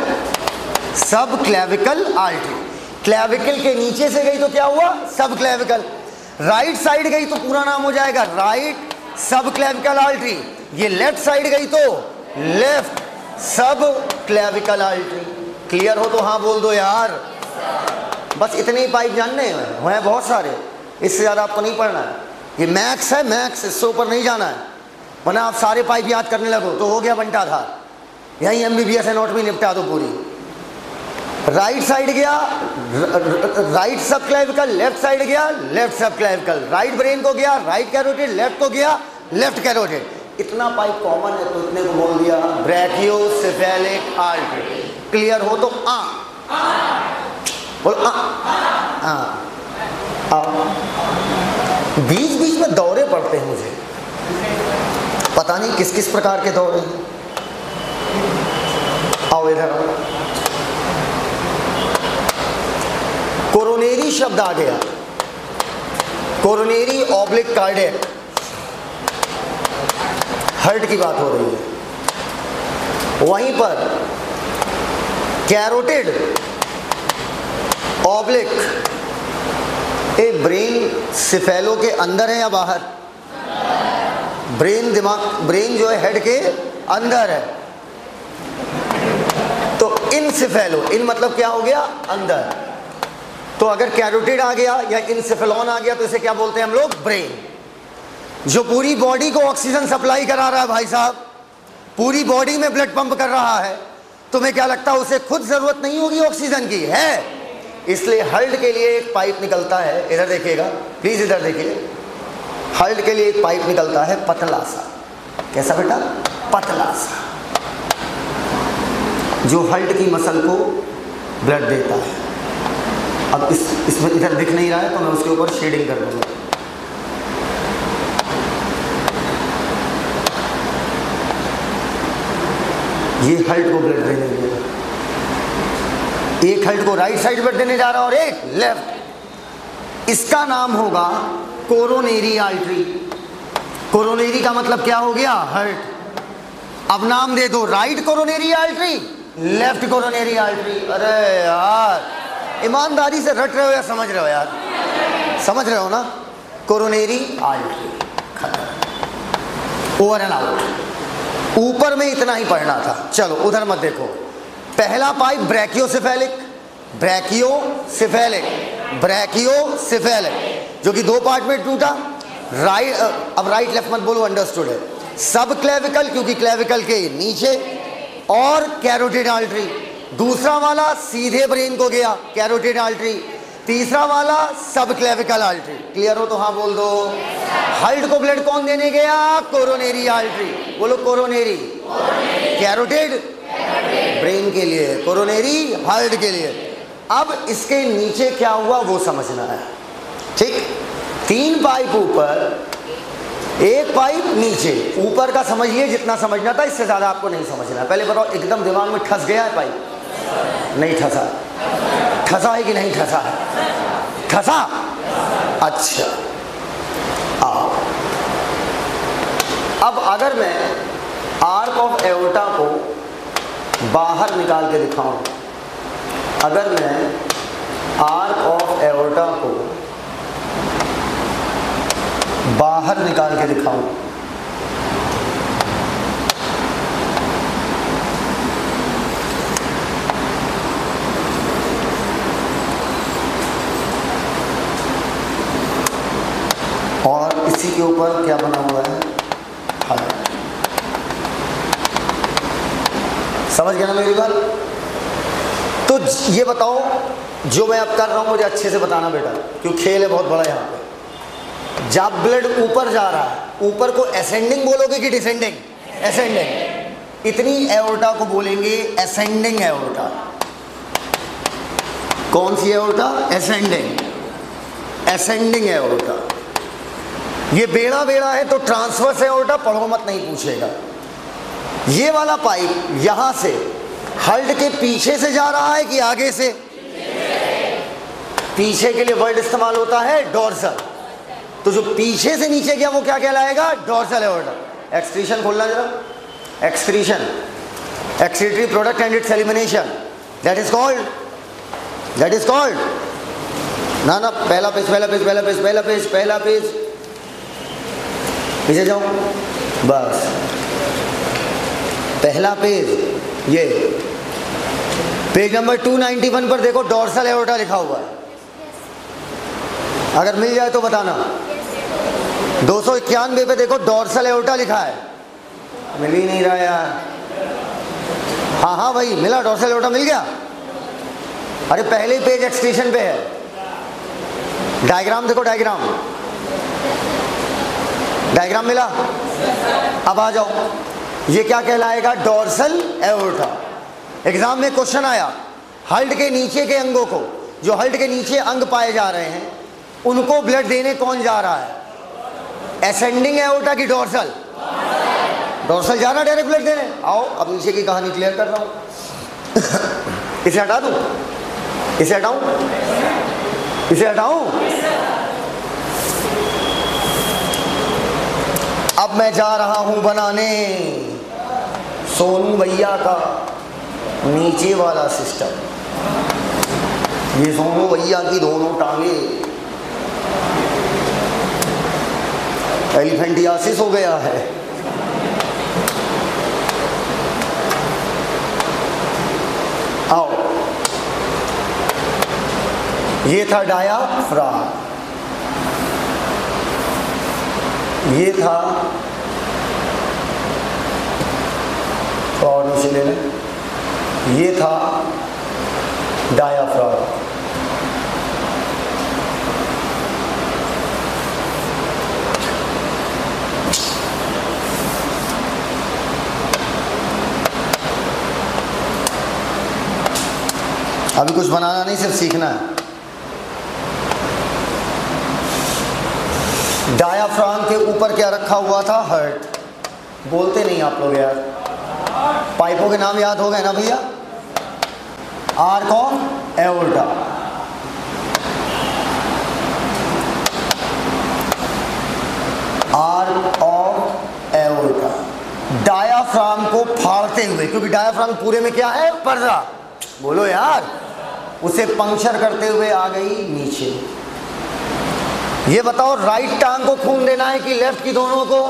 सब क्लेविकल आल्ट्री क्लेविकल के नीचे से गई तो क्या हुआ? सब क्लेविकल राइट साइड गई तो पूरा नाम हो जाएगा. राइट सब क्लेविकल आर्टरी ये लेफ़्ट साइड गई तो लेफ़्ट सब क्लेविकल आर्टरी क्लियर हो तो हाँ बोल दो यार. बस इतने ही पाइप जानने हैं? बहुत सारे. इससे ज़्यादा आपको नहीं पढ़ना है. ये मैक्स है मैक्स इससे ऊपर नहीं जाना है. वरना आप सारे पाइप याद करने लगो. तो हो गया बंटा था यही एम बी बी एस में निपटा दो पूरी. राइट साइड गया, right sub clavicle left side गया, left sub clavicle right brain को गया, राइट कैरोटिड लेफ़्ट को गया, लेफ़्ट कैरोटिड इतना पाइप कॉमन है तो इतने को बोल दिया। ब्रैकियो सिफेलिक आर्टरी। क्लियर हो तो आ। बोलो आ। आ। बीच बीच में दौरे पड़ते हैं मुझे। पता नहीं किस किस प्रकार के दौरे आओ इधर। कोरोनेरी शब्द आ गया। कोरोनेरी ऑब्लिक कार्डियक हर्ट की बात हो रही है। वहीं पर carotid oblique a brain cephalo के अंदर है या बाहर? ब्रेन दिमाग ब्रेन जो है हेड के अंदर है। तो इन सिफेलो इन मतलब क्या हो गया? अंदर। तो अगर कैरोटिड आ गया या इंसेफेलॉन आ गया तो इसे क्या बोलते हैं हम लोग? ब्रेन। जो पूरी बॉडी को ऑक्सीजन सप्लाई करा रहा है भाई साहब, पूरी बॉडी में ब्लड पंप कर रहा है, तुम्हें क्या लगता है उसे खुद ज़रूरत नहीं होगी ऑक्सीजन की? है। इसलिए हल्ड के लिए एक पाइप निकलता है, इधर देखिएगा प्लीज़ इधर देखिए। हल्ड के लिए एक पाइप निकलता है पतला सा कैसा बेटा? पतला सा जो हल्ड की मसल को ब्लड देता है। अब इस, इसमें इधर दिख नहीं रहा है तो मैं उसके ऊपर शेडिंग कर दूँगा। ये हल्ट को ब्लड देने एक हल्ट को राइट साइड ब्लड देने जा रहा और एक लेफ़्ट इसका नाम होगा कोरोनेरी आर्टरी कोरोनेरी का मतलब क्या हो गया? हर्ट अब नाम दे दो right coronary artery left coronary artery अरे यार। ईमानदारी से रट रहे हो या समझ रहे हो यार? समझ रहे हो ना? Coronary artery over and out ऊपर में इतना ही पढ़ना था। चलो, उधर मत देखो। पहला पाइप ब्रैकियो सिफेलिक ब्रैकियो सिफेलिक ब्रैकियो सिफेलिक जो कि दो पार्ट में टूटा। राइट अब राइट लेफ़्ट मत बोलो अंडरस्टूड है। सब क्लेविकल क्योंकि क्लेविकल के नीचे, और कैरोटिड आल्ट्री दूसरा वाला सीधे ब्रेन को गया कैरोटिड आल्ट्री। तीसरा वाला सब क्लेविकल आल्ट्री। क्लियर हो तो हाँ बोल दो। हल्ट को ब्लड कौन देने गया? Coronary artery. बोलो कोरोनेरी। कैरोटिड ब्रेन के लिए, कोरोनेरी हल्ट के लिए। अब इसके नीचे क्या हुआ वो समझना है। ठीक? तीन पाइप ऊपर, एक पाइप नीचे। ऊपर का समझिए जितना समझना था, इससे ज़्यादा आपको नहीं समझना। पहले बताओ, एकदम दिमाग में ठस गया है पाइप। नहीं ठसा। ठसा है कि नहीं ठसा? है ठसा? अच्छा। आओ। अब अगर मैं आर्क ऑफ़ एवटा को बाहर निकाल के दिखाऊँ, अगर मैं आर्क ऑफ़ एवटा को बाहर निकाल के दिखाऊँ और इसी के ऊपर क्या बना हुआ है? हार्ट समझ गया ना मेरी बात? तो ये बताओ, जो मैं अब कर रहा हूँ, मुझे अच्छे से बताना बेटा क्योंकि खेल है बहुत बड़ा यहाँ पे। जब ब्लड ऊपर जा रहा है, ऊपर को असेंडिंग बोलोगे कि डिसेंडिंग असेंडिंग इतनी एओर्टा को बोलेंगे असेंडिंग एओर्टा कौन सी एओर्टा असेंडिंग असेंडिंग एओर्टा ये बेड़ा बेड़ा है तो ट्रांसफ़र से उल्टा पढ़ो मत, नहीं पूछेगा। ये वाला पाइप यहाँ से हल्ड के पीछे से जा रहा है कि आगे से? पीछे के लिए वर्ड इस्तेमाल होता है डोर्सल तो जो पीछे से नीचे गया, वो क्या कहलाएगा? डोर्सल एवर्टर एक्सक्रीशन खोलना जरा। Excretion excretory product and its elimination that is called that is called ना ना, पहला पेज पहला पेज पहला पेज पहला पेज पहला पेज पीछे जाओ बस। पहला पेज, ये। पेज नंबर 291 पर देखो, डोर्सल एओर्टा लिखा हुआ है। अगर मिल जाए तो बताना। दो सौ इक्यानवे पे देखो, डोर्सल एओर्टा लिखा है। मिल ही नहीं रहा यार। हाँ हाँ भाई, मिला डोर्सल एओर्टा मिल गया? अरे, पहले पेज एक्सटेशन पे है। डायग्राम देखो डायग्राम डायग्राम मिला? अब आ जाओ। ये क्या कहलाएगा? Dorsal aorta. एग्ज़ाम में क्वेश्चन आया, हल्ट के नीचे के अंगों को, जो हल्ट के नीचे अंग पाए जा रहे हैं, उनको ब्लड देने कौन जा रहा है? एसेंडिंग एओर्टा की डोर्सल डोर्सल जा रहा डायरेक्ट ब्लड देने। आओ, अब नीचे की कहानी क्लियर कर रहा हूँ। इसे हटा दूँ? इसे हटाऊं? इसे हटाऊं? अब मैं जा रहा हूँ बनाने। सोनू भैया का नीचे वाला सिस्टम। ये सोनू भैया की दोनों टांगे। एलिफेंटियासिस हो गया है। आओ। ये था डाया डायाफ्राम। ये था। और नीचे ले ये था डायाफ्राम अभी कुछ बनाना नहीं, सिर्फ़ सीखना है। डायाफ्राम के ऊपर क्या रखा हुआ था? हर्ट बोलते नहीं आप लोग यार। पाइपों के नाम याद हो गए ना भैया? Arch of aorta arch of aorta diaphragm को फाड़ते हुए, क्योंकि डायाफ्राम पूरे में क्या है? पर्दा। बोलो यार। उसे पंक्चर करते हुए आ गई नीचे। ये बताओ राइट टांग को खून देना है कि लेफ़्ट की दोनों को?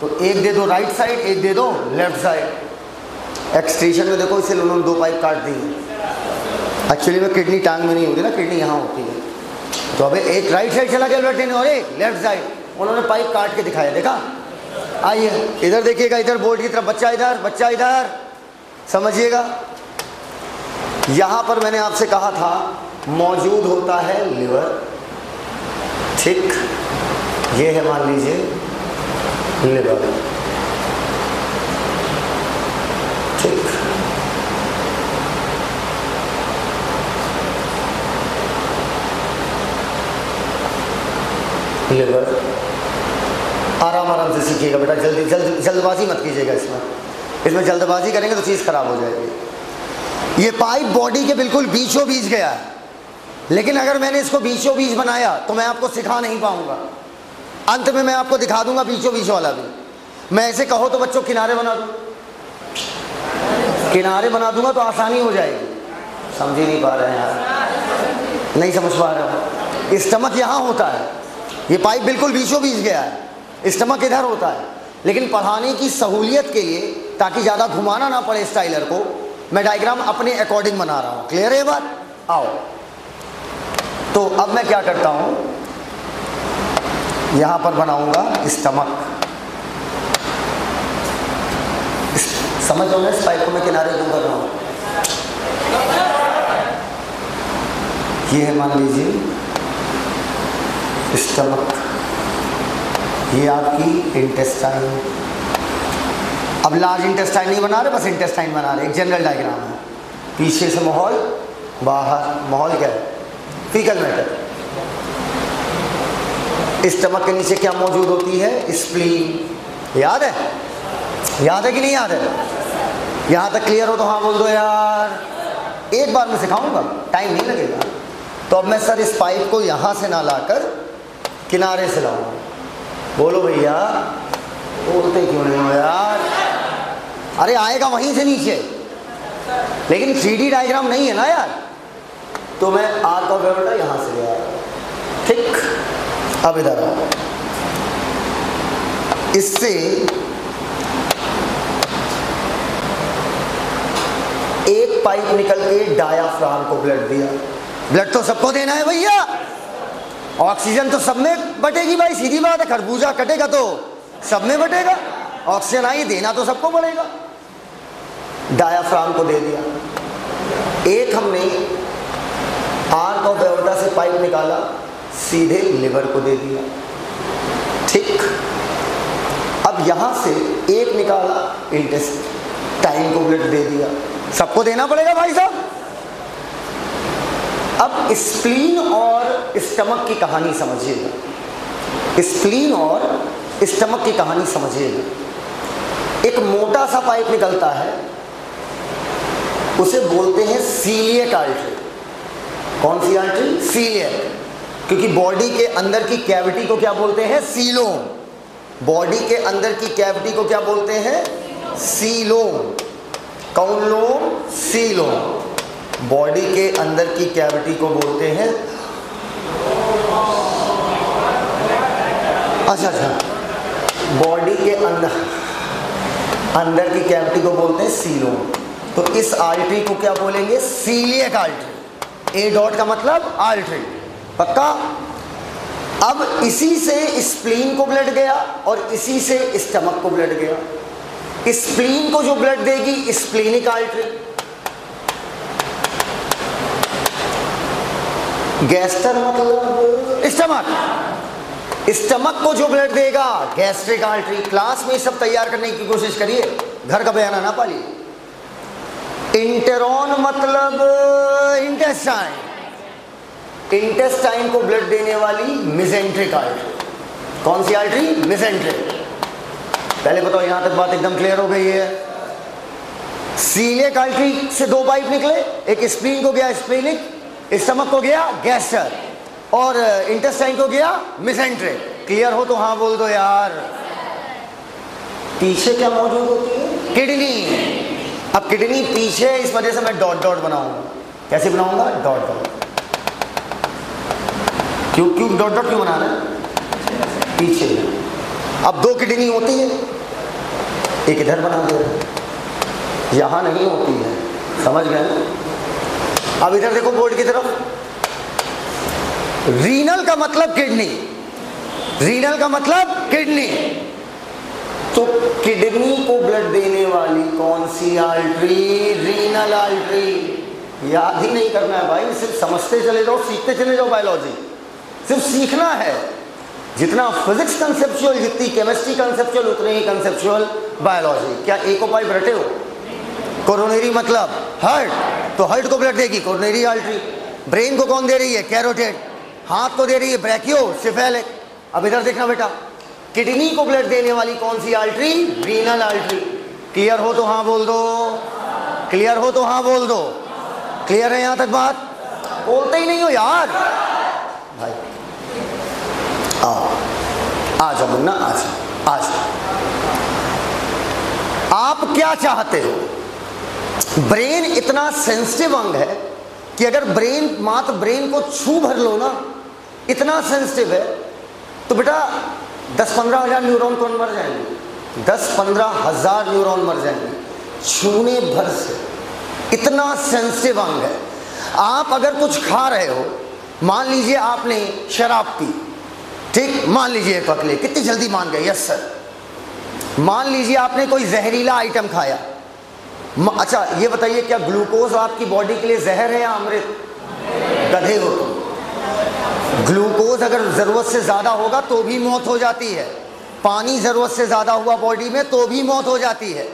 तो एक दे दो राइट साइड एक दे दो लेफ़्ट साइड एक्सटेशन में देखो, इसे उन्होंने दो पाइप काट दी एक्चुअली में किडनी टांग में नहीं होती ना किडनी यहाँ होती है. तो अबे एक राइट साइड चला गया देने और एक लेफ़्ट साइड उन्होंने पाइप काट के दिखाया, देखा? आइए, इधर देखिएगा, इधर बोर्ड की तरफ़, बच्चा इधर बच्चा इधर. समझिएगा? यहाँ पर मैंने आपसे कहा था, मौजूद होता है लिवर ठीक, ये है मान लीजिए लिवर। ठीक। लिवर। आराम आराम से सीखिएगा बेटा, जल्दी, जल्द, जल्दबाजी मत कीजिएगा इसमें। इसमें जल्दबाजी करेंगे तो चीज़ खराब हो जाएगी। ये पाइप बॉडी के बिल्कुल बीचों बीच गया है। लेकिन अगर मैंने इसको बीचों बीच बनाया तो मैं आपको सिखा नहीं पाऊँगा। अंत में मैं आपको दिखा दूँगा बीचों बीच वाला भी। मैं ऐसे कहो तो बच्चों, किनारे बना दूँ। किनारे बना दूँगा तो आसानी हो जाएगी। समझ ही नहीं पा रहे हैं यार। नहीं समझ पा रहे हो। स्टमक यहाँ होता है। ये पाइप बिल्कुल बीचों बीच गया है। स्टमक इधर होता है। लेकिन पढ़ाने की सहूलियत के लिए, ताकि ज़्यादा घुमाना ना पड़े स्टाइलर को, मैं डायग्राम अपने अकॉर्डिंग बना रहा हूँ। क्लियर है बात? आओ। तो अब मैं क्या करता हूँ? यहाँ पर बनाऊँगा स्टमक। समझ लो इस पाइप को मैं किनारे क्यों कर रहा हूँ? ये है मान लीजिए, स्टमक। ये आपकी इंटेस्टाइन। अब लार्ज इंटेस्टाइन नहीं बना रहे, बस इंटेस्टाइन बना रहे। एक जनरल डायग्राम है। पीछे से माहौल, बाहर, माहौल क्या है? फीकल मैटर स्टमक के नीचे क्या मौजूद होती है? स्प्लीन याद है? याद है कि नहीं याद है? यहाँ तक क्लियर हो तो हाँ बोल दो यार। एक बार मैं सिखाऊँगा। टाइम नहीं लगेगा। तो अब मैं सर इस पाइप को यहाँ से ना लाकर किनारे से लाऊँगा। बोलो भैया बोलते क्यों नहीं हो यार? अरे आएगा वहीं से नीचे। लेकिन थ्री डायग्राम नहीं है ना यार? तो मैं आर का बेटा यहाँ से ले आया। ठीक? अब इधर इससे एक पाइप निकल के डायाफ्राम को ब्लड दिया। ब्लड तो सबको देना है भैया। ऑक्सीजन तो सब में बटेगी भाई, सीधी बात है, खरबूजा कटेगा तो सब में बटेगा। ऑक्सीजन आई, देना तो सबको पड़ेगा। डायाफ्राम को दे दिया। एक हमने आर्क ऑफ़ एवर्टा से पाइप निकाला, सीधे लिवर को दे दिया। ठीक। अब यहाँ से एक निकाला इंटेस्टाइन को ब्लड दे दिया। सबको देना पड़ेगा भाई साहब। अब स्प्लीन और स्टमक की कहानी समझिएगा। स्प्लीन और स्टमक की कहानी समझिएगा। एक मोटा सा पाइप निकलता है, उसे बोलते हैं सीलियक आर्टरी कौन सी आर्टरी सीलियक क्योंकि बॉडी के अंदर की कैविटी को क्या बोलते हैं? सीलोम बॉडी के अंदर की कैविटी को क्या बोलते हैं? सीलोम कौन लोम सीलोम बॉडी के अंदर की कैविटी को बोलते हैं? अच्छा अच्छा. बॉडी के अंदर अंदर की कैविटी को बोलते हैं सीलोम तो इस आर्टरी को क्या बोलेंगे? सीलियक आर्टरी ए डॉट का मतलब आर्टरी पक्का? अब इसी से स्प्लीन को ब्लड गया और इसी से स्टमक को ब्लड गया. स्प्लीन को जो ब्लड देगी स्प्लीनिक आर्टरी गैस्टर मतलब स्टमक स्टमक को जो ब्लड देगा गैस्ट्रिक आर्टरी क्लास में सब तैयार करने की कोशिश करिए. घर का बयाना ना पालिए. इंटेरॉन मतलब इंटेस्टाइन। इंटेस्टाइन को ब्लड देने वाली मिजेंट्रिक आर्टरी कौन सी आर्टरी मिजेंट्रिक पहले बताओ, यहाँ तक बात एकदम क्लियर हो गई है। सीलियक आर्टरी से दो पाइप निकले, एक स्प्लीन को गया स्प्लीनिक स्टमक को गया गैस्टर और इंटेस्टाइन को गया मिसेंट्रिक। क्लियर हो तो हाँ बोल दो यार। पीछे क्या मौजूद होती है? किडनी। अब किडनी पीछे, इस वजह से मैं डॉट डॉट बनाऊँगा कैसे बनाऊँगा? Dot dot. क्यों क्यों डॉट डॉट क्यों बनाना है? पीछे। अब दो किडनी होती है। एक इधर बना दे। यहाँ नहीं होती है। समझ गए अब इधर देखो बोर्ड की तरफ़। रीनल का मतलब किडनी। रीनल का मतलब किडनी। तो किडनी को ब्लड देने वाली कौन सी आल्ट्री रीनल आल्ट्री याद ही नहीं करना है भाई, सिर्फ़ समझते चले जाओ, सीखते चले जाओ बायोलॉजी सिर्फ़ सीखना है। जितना फिजिक्स कंसेप्चुअल जितनी केमिस्ट्री कंसेप्चुअल उतने ही कंसेप्चुअल बायोलॉजी क्या एक पाइप रटे हो? कोरोनरी मतलब हर्ट तो हर्ट को ब्लड देगी कोरोनरी आर्टरी ब्रेन को कौन दे रही है? कैरोटेड हाथ को दे रही है ब्रैकियो सिफेलिक अब इधर देखना बेटा। किडनी को ब्लड देने वाली कौन सी आर्टरी रीनल आर्टरी क्लियर हो तो हाँ बोल दो। क्लियर हो तो हाँ बोल दो। क्लियर है यहाँ तक बात? बोलते ही नहीं हो यार। भाई। आ जाओ मुन्ना, आ जाओ आ जाओ। आप क्या चाहते हो? ब्रेन इतना सेंसिटिव अंग है कि अगर ब्रेन मात्र ब्रेन को छू भर लो ना, इतना सेंसिटिव है तो बेटा दस पंद्रह हज़ार न्यूरॉन कौन मर जाएँगे? दस पंद्रह हज़ार न्यूरॉन मर जाएँगे। छूने भर से। इतना सेंसिटिव अंग है। आप अगर कुछ खा रहे हो, मान लीजिए आपने शराब पी, ठीक? मान लीजिए एक वक्त कितनी जल्दी मान गए? यस सर मान लीजिए आपने कोई जहरीला आइटम खाया। अच्छा ये बताइए, क्या ग्लूकोज आपकी बॉडी के लिए जहर है या अमृत? गधे हो तो ग्लूकोज अगर ज़रूरत से ज़्यादा होगा तो भी मौत हो जाती है। पानी ज़रूरत से ज़्यादा हुआ बॉडी में तो भी मौत हो जाती है।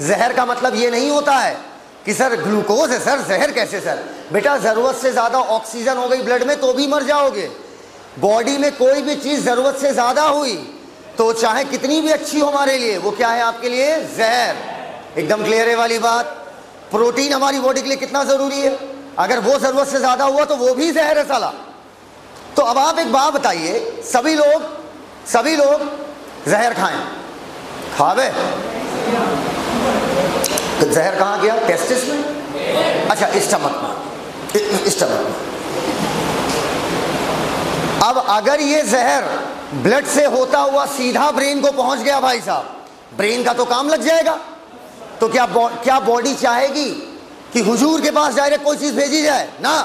जहर का मतलब ये नहीं होता है कि सर ग्लूकोज है, सर जहर कैसे सर? बेटा ज़रूरत से ज़्यादा ऑक्सीजन हो गई ब्लड में तो भी मर जाओगे। बॉडी में कोई भी चीज़ ज़रूरत से ज़्यादा हुई तो चाहे कितनी भी अच्छी हो हमारे लिए, वो क्या है आपके लिए? जहर। एकदम क्लियर है वाली बात। प्रोटीन हमारी बॉडी के लिए कितना ज़रूरी है? अगर वो ज़रूरत से ज़्यादा हुआ तो वो भी जहर है साला। तो अब आप एक बात बताइए, सभी लोग सभी लोग जहर खाएँ। खावे तो जहर कहाँ गया? टेस्टिस में? अच्छा स्टमक में। स्टमक में। अब अगर ये जहर ब्लड से होता हुआ सीधा ब्रेन को पहुँच गया भाई साहब ब्रेन का तो काम लग जाएगा। तो क्या क्या बॉडी चाहेगी कि हुजूर के पास डायरेक्ट कोई चीज़ भेजी जाए? ना।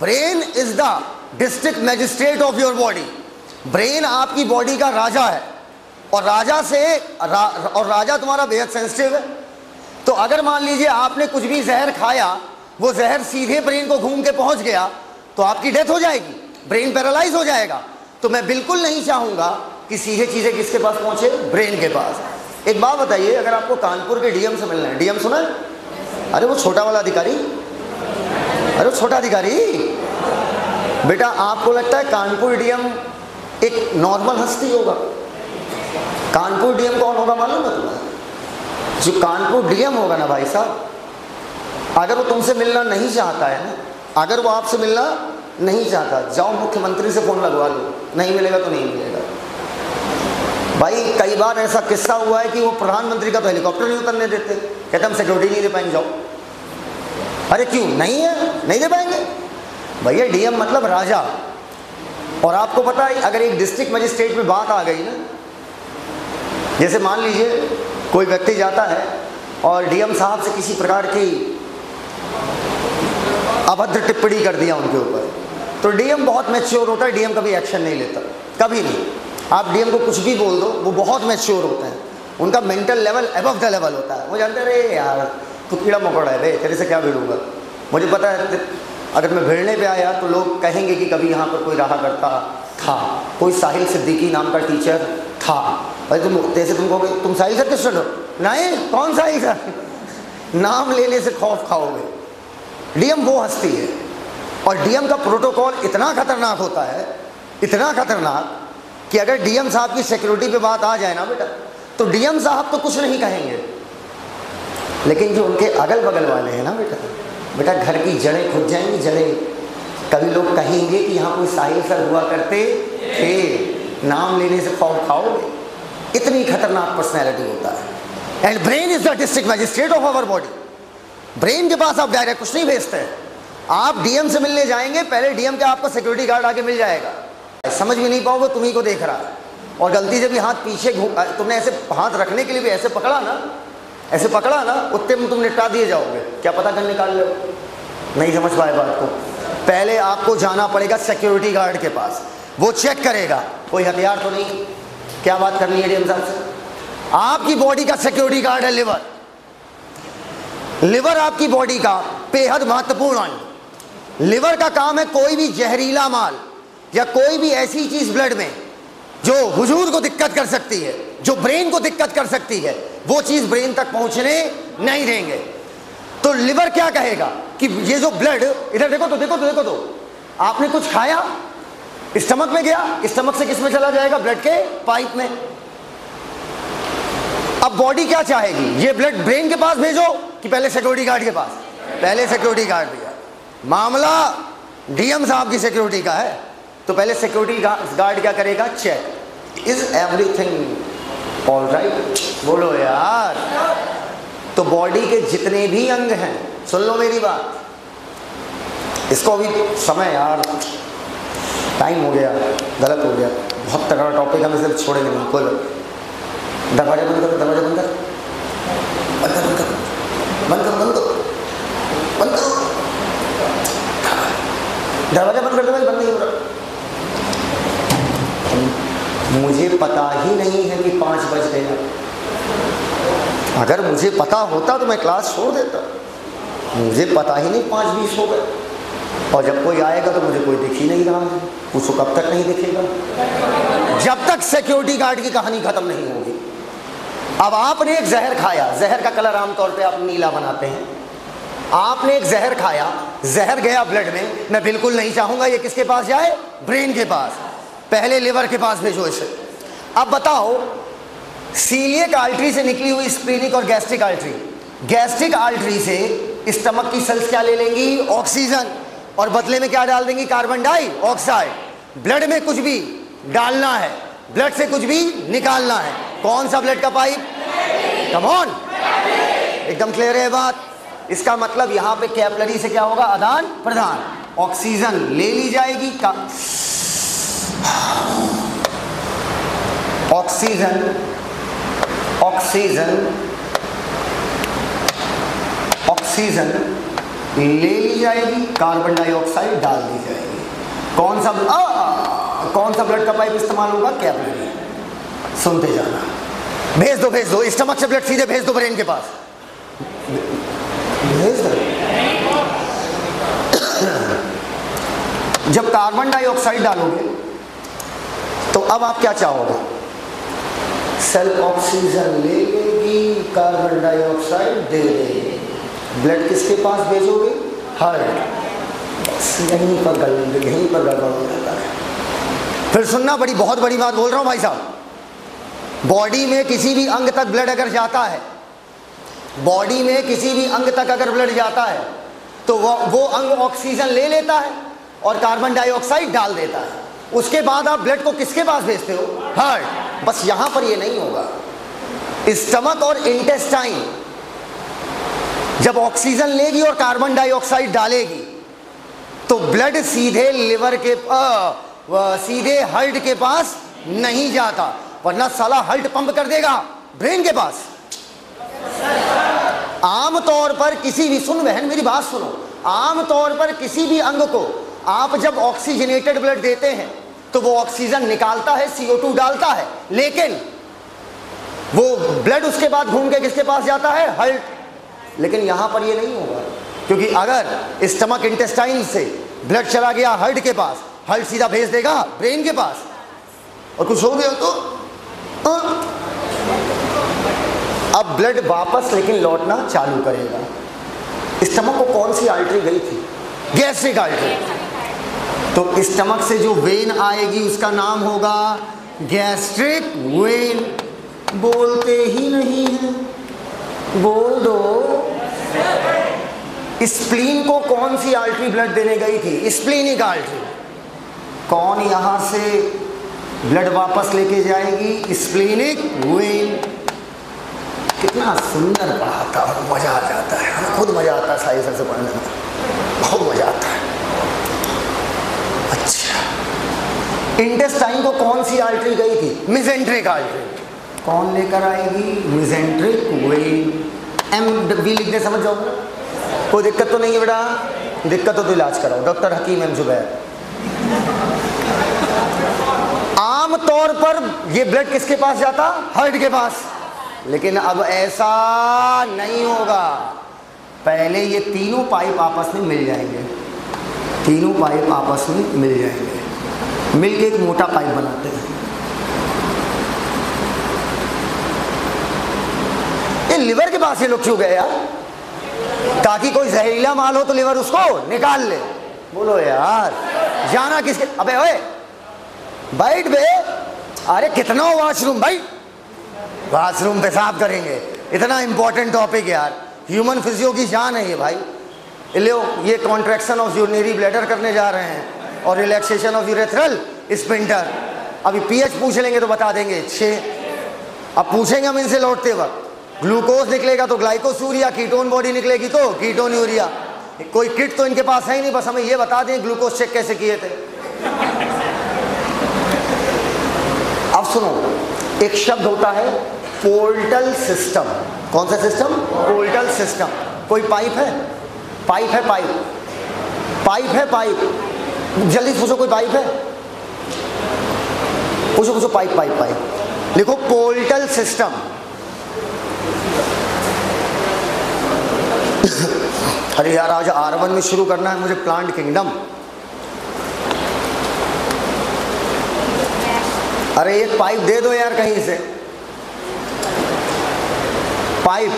Brain is the district magistrate of your body brain आपकी बॉडी का राजा है। और राजा से रा, और राजा तुम्हारा बेहद सेंसिटिव है। तो अगर मान लीजिए आपने कुछ भी जहर खाया वो जहर सीधे ब्रेन को घूम के पहुँच गया तो आपकी डेथ हो जाएगी। ब्रेन पैरालाइज हो जाएगा। तो मैं बिल्कुल नहीं चाहूँगा कि सीधे चीज़ें किसके पास पहुँचे? ब्रेन के पास। एक बात बताइए अगर आपको कानपुर के डीएम से मिलना है। डीएम सुना है? अरे वो छोटा वाला अधिकारी। अरे वो छोटा अधिकारी। बेटा, आपको लगता है कानपुर डीएम एक नॉर्मल हस्ती होगा? कानपुर डीएम कौन होगा मालूम है तुम्हें? जो कानपुर डीएम होगा ना भाई साहब, अगर वो तुमसे मिलना नहीं चाहता है ना, अगर वो आपसे मिलना नहीं चाहता, जाओ मुख्यमंत्री से फ़ोन लगवा लो, नहीं मिलेगा तो नहीं मिलेगा। भाई, कई बार ऐसा किस्सा हुआ है कि वो प्रधानमंत्री का तो हेलीकॉप्टर नहीं उतरने देते, कहते हम सिक्योरिटी नहीं दे पाएँगे, जाओ। अरे क्यों? नहीं है? नहीं दे पाएँगे? भैया डीएम मतलब राजा। और आपको पता है, अगर एक डिस्ट्रिक्ट मजिस्ट्रेट में बात आ गई ना, जैसे मान लीजिए, कोई व्यक्ति जाता है और डीएम साहब से किसी प्रकार की अभद्र टिप्पणी कर दिया उनके ऊपर तो डीएम बहुत मैच्योर होता है, डीएम कभी एक्शन नहीं लेता, कभी नहीं। आप डीएम को कुछ भी बोल दो, वो बहुत मैच्योर होते हैं। उनका mental level above the level होता है। वो जानते रहे यार, तू कीड़ा मकोड़ा है, रे, तेरे से क्या भिड़ूँगा मुझे पता है अगर मैं भिड़ने पे आया तो लोग कहेंगे कि कभी यहाँ पर कोई रहा करता था, कोई साहिल सिद्दीकी नाम का टीचर था। भाई तुम जैसे तुम कहोगे, तुम साहिल सर के स्टूडेंट नहीं, कौन साहिल सर नाम लेने से खौफ खाओगे। डीएम वो हस्ती है। और डीएम का प्रोटोकॉल इतना खतरनाक होता है, इतना खतरनाक कि अगर डीएम साहब की सिक्योरिटी पे बात आ जाए ना बेटा तो डीएम साहब तो कुछ नहीं कहेंगे। लेकिन जो उनके अगल बगल वाले हैं ना बेटा बेटा, घर की जड़ें खुद जाएँगी, जड़ें। कभी लोग कहेंगे कि यहाँ कोई साहिल सर हुआ करते थे नाम लेने से खौफ खाओगे इतनी खतरनाक पर्सनैलिटी होता है। And brain is the district magistrate of our body brain के पास आप डायरेक्ट कुछ नहीं भेजते। हैं आप डीएम से मिलने जाएँगे, पहले डीएम के आपका सिक्योरिटी गार्ड आके मिल जाएगा। समझ भी नहीं पाओगे तुम्ही को देख रहा है। और गलती से भी हाथ पीछे तुमने ऐसे हाथ रखने के लिए भी ऐसे पकड़ा ना ऐसे पकड़ा ना, उतने में तुम निपटा दिए जाओगे। क्या पता कर निकाल लो। नहीं समझ पाए बात को। पहले आपको जाना पड़ेगा सिक्योरिटी गार्ड के पास। वो चेक करेगा। कोई हथियार तो नहीं। क्या बात करनी है डीएम साहब से? आपकी बॉडी का सिक्योरिटी गार्ड है लिवर लिवर आपकी बॉडी का बेहद महत्वपूर्ण अंग। लिवर का काम है कोई भी जहरीला माल या कोई भी ऐसी चीज़ ब्लड में जो हुजूर को दिक्कत कर सकती है, जो ब्रेन को दिक्कत कर सकती है वो चीज़ ब्रेन तक पहुँचने नहीं देंगे। तो लिवर क्या कहेगा कि ये जो ब्लड, इधर देखो तो देखो तो देखो तो। आपने कुछ खाया? स्टमक में गया? स्टमक से किसमें चला जाएगा ब्लड के? पाइप में। अब बॉडी क्या चाहेगी? ये ब्लड ब्रेन के पास भेजो कि पहले सिक्योरिटी गार्ड के पास? पहले सिक्योरिटी गार्ड भैया। मामला डीएम साहब की सिक्योरिटी का है। तो पहले सिक्योरिटी गार्ड क्या करेगा? Check. Is everything all right बोलो यार। तो बॉडी के जितने भी अंग हैं, सुन लो मेरी बात। इसको अभी समय यार। टाइम हो गया, गलत हो गया। बहुत तगड़ा टॉपिक हम इसे छोड़ेंगे कोई दरवाज़ा बंद करो, दरवाज़ा बंद कर। बंद कर बंद कर। बंद करो बंद करो। बंद करो। दरवाज़ा बंद कर दो बंद नहीं हो रहा। मुझे पता ही नहीं है कि पाँच बज गए अगर मुझे पता होता तो मैं क्लास छोड़ देता। मुझे पता ही नहीं पाँच बीस हो गए। और जब कोई आएगा तो मुझे कोई दिख ही नहीं रहा है। पूछो कब तक नहीं दिखेगा। जब तक सिक्योरिटी गार्ड की कहानी खत्म नहीं होगी। अब आपने एक जहर खाया। जहर का कलर आमतौर पे आप नीला बनाते हैं। आपने एक जहर खाया। जहर गया ब्लड में। मैं बिल्कुल नहीं चाहूँगा ये किसके पास जाए? ब्रेन के पास। पहले लिवर के पास भेजो इसे। अब बताओ सीलियक आल्ट्री से निकली हुई स्प्रीनिक और गैस्ट्रिक आल्ट्री गैस्ट्रिक आल्ट्री से स्टमक की सेल्स क्या ले लेंगी? ऑक्सीजन और बदले में क्या डाल देंगी? कार्बन डाई ऑक्साइड ब्लड में कुछ भी डालना है। ब्लड से कुछ भी निकालना है। कौन सा ब्लड का पाइप कम ऑन एकदम क्लियर है बात। इसका मतलब यहाँ पे कैपलरी से क्या होगा? आदान प्रदान ऑक्सीजन ले ली जाएगी। ऑक्सीजन ऑक्सीजन ऑक्सीजन ले ली जाएगी कार्बन डाइऑक्साइड डाल दी जाएगी। कौन सा आ, कौन सा ब्लड का पाइप इस्तेमाल होगा? कैपलरी सुनते जाना। भेज दो भेज दो। स्टमक से ब्लड सीधे भेज दो ब्रेन के पास। भेज दो। जब कार्बन डाइऑक्साइड डालोगे तो अब आप क्या चाहोगे? सेल ऑक्सीजन ले लेगी कार्बन डाइऑक्साइड दे देगी। ब्लड किसके पास भेजोगे? हार्ट यहीं पर गल यहीं पर गड़बड़ हो जाता है फिर सुनना बड़ी बहुत बड़ी बात बोल रहा हूँ भाई साहब। बॉडी में किसी भी अंग तक ब्लड अगर जाता है बॉडी में किसी भी अंग तक अगर ब्लड जाता है तो वो वो अंग ऑक्सीजन ले लेता है और कार्बन डाइऑक्साइड डाल देता है। उसके बाद आप ब्लड को किसके पास भेजते हो? हार्ट बस यहाँ पर ये नहीं होगा। स्टमक और इंटेस्टाइन जब ऑक्सीजन लेगी और कार्बन डाइऑक्साइड डालेगी तो ब्लड सीधे लिवर के आ, सीधे हर्ट के पास नहीं जाता वरना साला हर्ट पंप कर देगा ब्रेन के पास। आमतौर पर किसी भी सुन बहन मेरी बात सुनो। आमतौर पर किसी भी अंग को आप जब ऑक्सीजनेटेड ब्लड देते हैं तो वो ऑक्सीजन निकालता है CO2 डालता है लेकिन वो ब्लड उसके बाद घूम के किसके पास जाता है? हल्ट लेकिन यहाँ पर ये नहीं होगा क्योंकि अगर स्टमक इंटेस्टाइन से ब्लड चला गया हर्ट के पास हर्ट सीधा भेज देगा ब्रेन के पास। और कुछ हो गया तो आ, अब ब्लड वापस लेकिन लौटना चालू करेगा। स्टमक को कौन सी आर्टरी गई थी? गैस्ट्रिक आर्टरी तो स्टमक से जो वेन आएगी, उसका नाम होगा गैस्ट्रिक वेन। बोलते ही नहीं है। बोल दो। स्प्लीन को कौन सी आर्टरी ब्लड देने गई थी? स्प्लीनिक आर्टरी कौन यहाँ से ब्लड वापस लेके जाएगी? Splenic vein. कितना सुंदर पढ़ाता और मज़ा आ जाता है। खुद मज़ा आता है साई सर से पढ़ने में। बहुत मज़ा आता है। अच्छा। इंटेस्टाइन को कौन सी आर्टरी गई थी? मिजेंट्रिक आर्टरी कौन लेकर आएगी? मिजेंट्रिक वेन एम वी लिखने समझ जाओ। कोई दिक्कत तो नहीं है बेटा। दिक्कत हो तो इलाज कराओ। डॉक्टर हकीम एम जुबैर। आम तौर पर ये ब्लड किसके पास जाता? हार्ट के पास। लेकिन अब ऐसा नहीं होगा। पहले ये तीनों पाइप आपस में मिल जाएँगे। तीनों पाइप आपस में मिल जाएँगे। मिलके एक मोटा पाइप बनाते हैं। ये लिवर के पास ये लोग क्यों गए यार? ताकि कोई जहरीला माल हो तो लिवर उसको निकाल ले। बोलो यार, जाना किसके? अबे, ओए, बैठ बे। अरे, कितना वॉशरूम भाई? वॉशरूम पेशाब करेंगे। इतना इंपॉर्टेंट टॉपिक यार। ह्यूमन फिजियो की जान है ये भाई। लो ये कॉन्ट्रैक्शन ऑफ़ यूरिनरी ब्लैडर करने जा रहे हैं और रिलैक्सेशन ऑफ़ यूरेथ्रल स्पिंटर अभी पीएच पूछ लेंगे तो बता देंगे। छः, अब पूछेंगे हम इनसे लौटते वक्त। ग्लूकोज निकलेगा तो ग्लाइकोसूरिया कीटोन बॉडी निकलेगी तो कीटोन यूरिया कोई किट तो इनके पास है ही नहीं, बस हमें ये बता दें ग्लूकोज चेक कैसे किए थे। अब सुनो, एक शब्द होता है पोर्टल सिस्टम। कौन सा सिस्टम? Portal system. कोई पाइप है? पाइप है, पाइप। पाइप है, पाइप। जल्दी पूछो, कोई पाइप है? पूछो पूछो, पाइप पाइप पाइप। लिखो, पोर्टल सिस्टम। अरे यार, आज आर वन में शुरू करना है मुझे प्लांट किंगडम। अरे एक पाइप दे दो यार कहीं से। पाइप।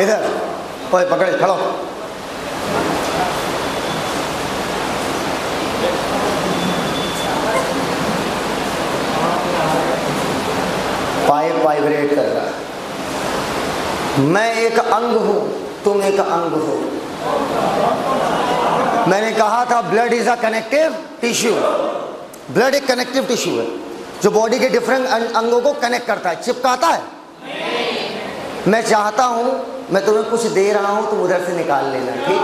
इधर। ओए, पकड़े, खड़ो। पाइप वाइब्रेट कर रहा है। मैं एक अंग हूँ, तुम एक अंग हो। मैंने कहा था blood is a connective tissue blood एक कनेक्टिव टिश्यू है, जो बॉडी के डिफरेंट अंगों को कनेक्ट करता है, चिपकाता है। मैं चाहता हूँ मैं तुम्हें कुछ दे रहा हूँ, तुम उधर से निकाल लेना, ठीक?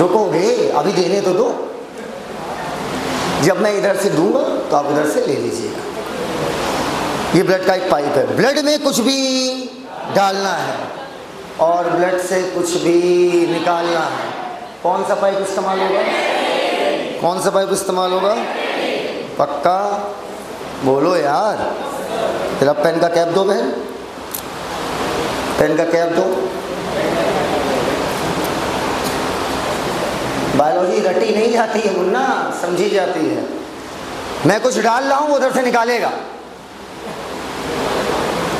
रुकोगे? अभी देने तो दो। जब मैं इधर से दूँगा तो आप उधर से ले लीजिएगा। ये ब्लड का एक पाइप है। ब्लड में कुछ भी डालना है, और ब्लड से कुछ भी निकालना है, कौन सा पाइप इस्तेमाल होगा? कौन सा पाइप इस्तेमाल होगा? पक्का? बोलो यार। तेरा पेन का कैप दो बहन। पेन का कैप दो। बायोलॉजी रटी नहीं जाती है, मुन्ना, समझी जाती है। मैं कुछ डाल रहा हूँ उधर से निकालेगा।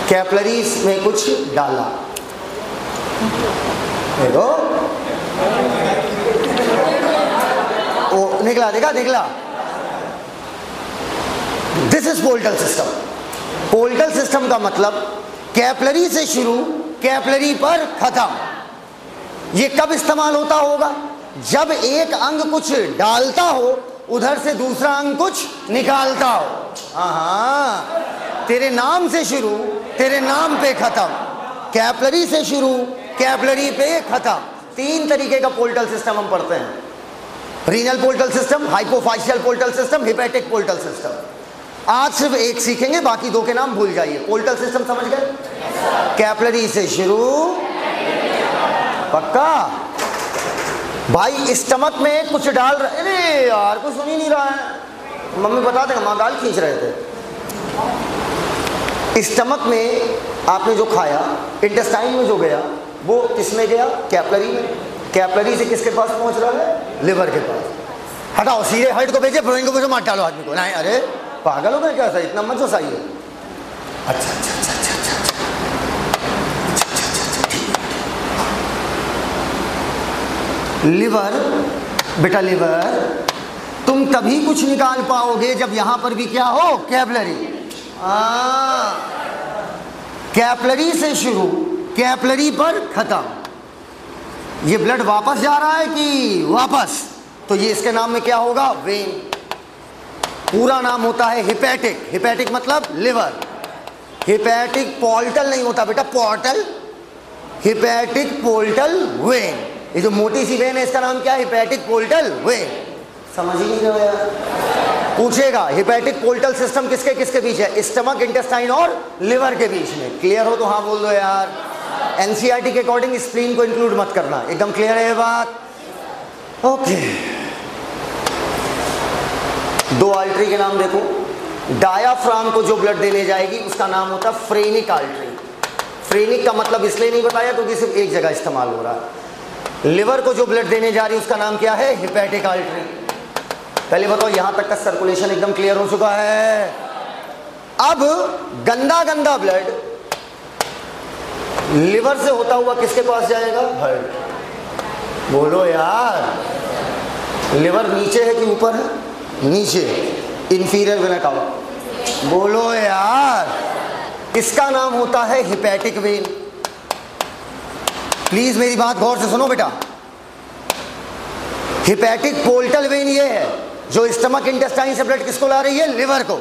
कैपलरीज में कुछ डाला। देखो। ओ, निकला, देखा, निकला। This is portal system portal system का मतलब कैपलरी से शुरू कैपलरी पर खत्म। ये कब इस्तेमाल होता होगा? जब एक अंग कुछ डालता हो, उधर से दूसरा अंग कुछ निकालता हो। हाँ तेरे नाम से शुरू, तेरे नाम पे खत्म। कैपलरी से शुरू, कैपलरी पे खत्म। तीन तरीके का पोल्टल सिस्टम हम पढ़ते हैं। Renal portal system, hypophyseal portal system, hepatic portal system. आज सिर्फ़ एक सीखेंगे, बाकी दो के नाम भूल जाइए। पोल्टल सिस्टम समझ गए? कैपलरी से शुरू। पक्का? भाई स्टमक में कुछ डाल रहे अरे यार, कुछ सुन ही नहीं रहा है। मम्मी बता देंगे, माँ गाल खींच रहे थे। स्टमक में आपने जो खाया इंटेस्टाइन में जो गया, वो किसमें गया? कैपलरी में। कैपलरी से किसके पास पहुँच रहा है? लिवर के पास। हटाओ, सीधे हाइट को भेजे को भेजो मार डालो आदमी को। नहीं, अरे पागल हो गए क्या सही इतना मत जो सही है अच्छा अच्छा अच्छा अच्छा अच्छा। लिवर बेटा लिवर तुम तभी कुछ निकाल पाओगे जब यहाँ पर भी क्या हो? कैपलरी। कैपलरी से शुरू कैपलरी पर खत्म। ये ब्लड वापस जा रहा है कि वापस? तो ये इसके नाम में क्या होगा? वेन। पूरा नाम होता है हिपैटिक हिपैटिक मतलब लिवर हिपैटिक पोल्टल नहीं होता बेटा पोर्टल हिपैटिक पोल्टल वेन ये जो मोटी सी वेन है, इसका नाम क्या है? हिपैटिक पोल्टल वेन समझ ही नहीं रहे यार। पूछेगा हिपैटिक पोल्टल सिस्टम किसके किसके बीच है? स्टमक इंटेस्टाइन और लिवर के बीच में. क्लियर हो तो हाँ बोल दो यार. एनसीईआरटी के अकॉर्डिंग स्प्लीन को इंक्लूड मत करना. एकदम क्लियर है ये बात? ओके दो आल्ट्री के नाम देखो। डायाफ्राम को जो ब्लड देने जाएगी, उसका नाम होता है फ्रेनिक आल्ट्री फ्रेनिक का मतलब इसलिए नहीं बताया क्योंकि सिर्फ़ एक जगह इस्तेमाल हो रहा है। लिवर को जो ब्लड देने जा रही है, उसका नाम क्या है? हिपैटिक आल्ट्री पहले बताओ, यहाँ तक का सर्कुलेशन एकदम क्लियर हो चुका है। अब गंदा गंदा ब्लड लिवर से होता हुआ किसके पास जाएगा? हार्ट बोलो यार लिवर नीचे है कि ऊपर है? नीचे इंफीरियर वेना कावा बोलो यार इसका नाम होता है हिपैटिक वेन प्लीज़ मेरी बात गौर से सुनो बेटा। हिपैटिक पोल्टल वेन ये है, जो स्टमक इंटेस्टाइन से ब्लड किसको ला रही है? लिवर को।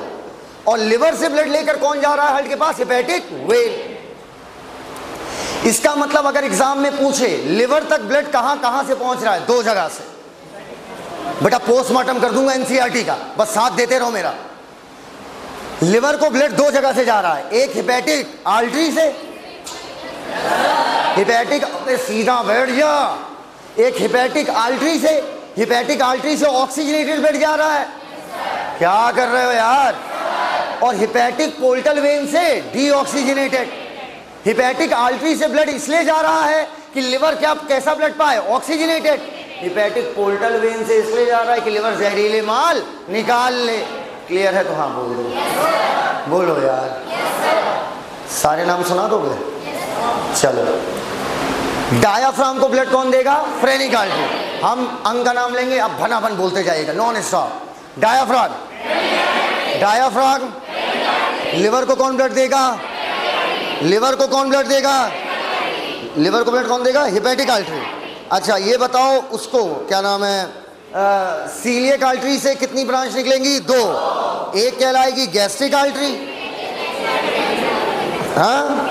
और लिवर से ब्लड लेकर कौन जा रहा है हल्ट के पास? हिपैटिक वेन इसका मतलब अगर एग्ज़ाम में पूछे लिवर तक ब्लड कहाँ कहाँ से पहुँच रहा है? दो जगह से। बेटा पोस्टमार्टम कर दूँगा एनसीईआरटी का। बस साथ देते रहो मेरा। लिवर को ब्लड दो जगह से जा रहा है। एक हिपैटिक आल्ट्री से। हिपैटिक सीधा बैठ जा एक हिपैटिक आल्ट्री से। हिपैटिक आल्ट्री से ऑक्सीजनेटेड ब्लड जा रहा है। क्या कर रहे हो यार? और हिपैटिक पोल्टल वेन से डीऑक्सीजनेटेड हिपैटिक आल्ट्री से ब्लड इसलिए जा रहा है कि लिवर क्या, कैसा ब्लड पाए? ऑक्सीजनेटेड हिपैटिक पोल्टल वेन से इसलिए जा रहा है कि लिवर जहरीले माल निकाल ले क्लियर है तो हाँ बोल दो। बोलो यार। सारे नाम सुना दोगे? चलो। डायाफ्राम को ब्लड कौन देगा? फ्रेनिक आर्टरी हम अंग का नाम लेंगे अब भना भन बोलते जाइएगा। Non stop diaphragm diaphragm liver को कौन ब्लड देगा? लिवर को कौन ब्लड देगा? लिवर को ब्लड कौन देगा? हिपेटिक आर्टरी अच्छा ये बताओ उसको, क्या नाम है? सीलियक आर्टरी से कितनी ब्रांच निकलेंगी? दो। एक कहलाएगी गैस्ट्रिक आर्टरी हाँ?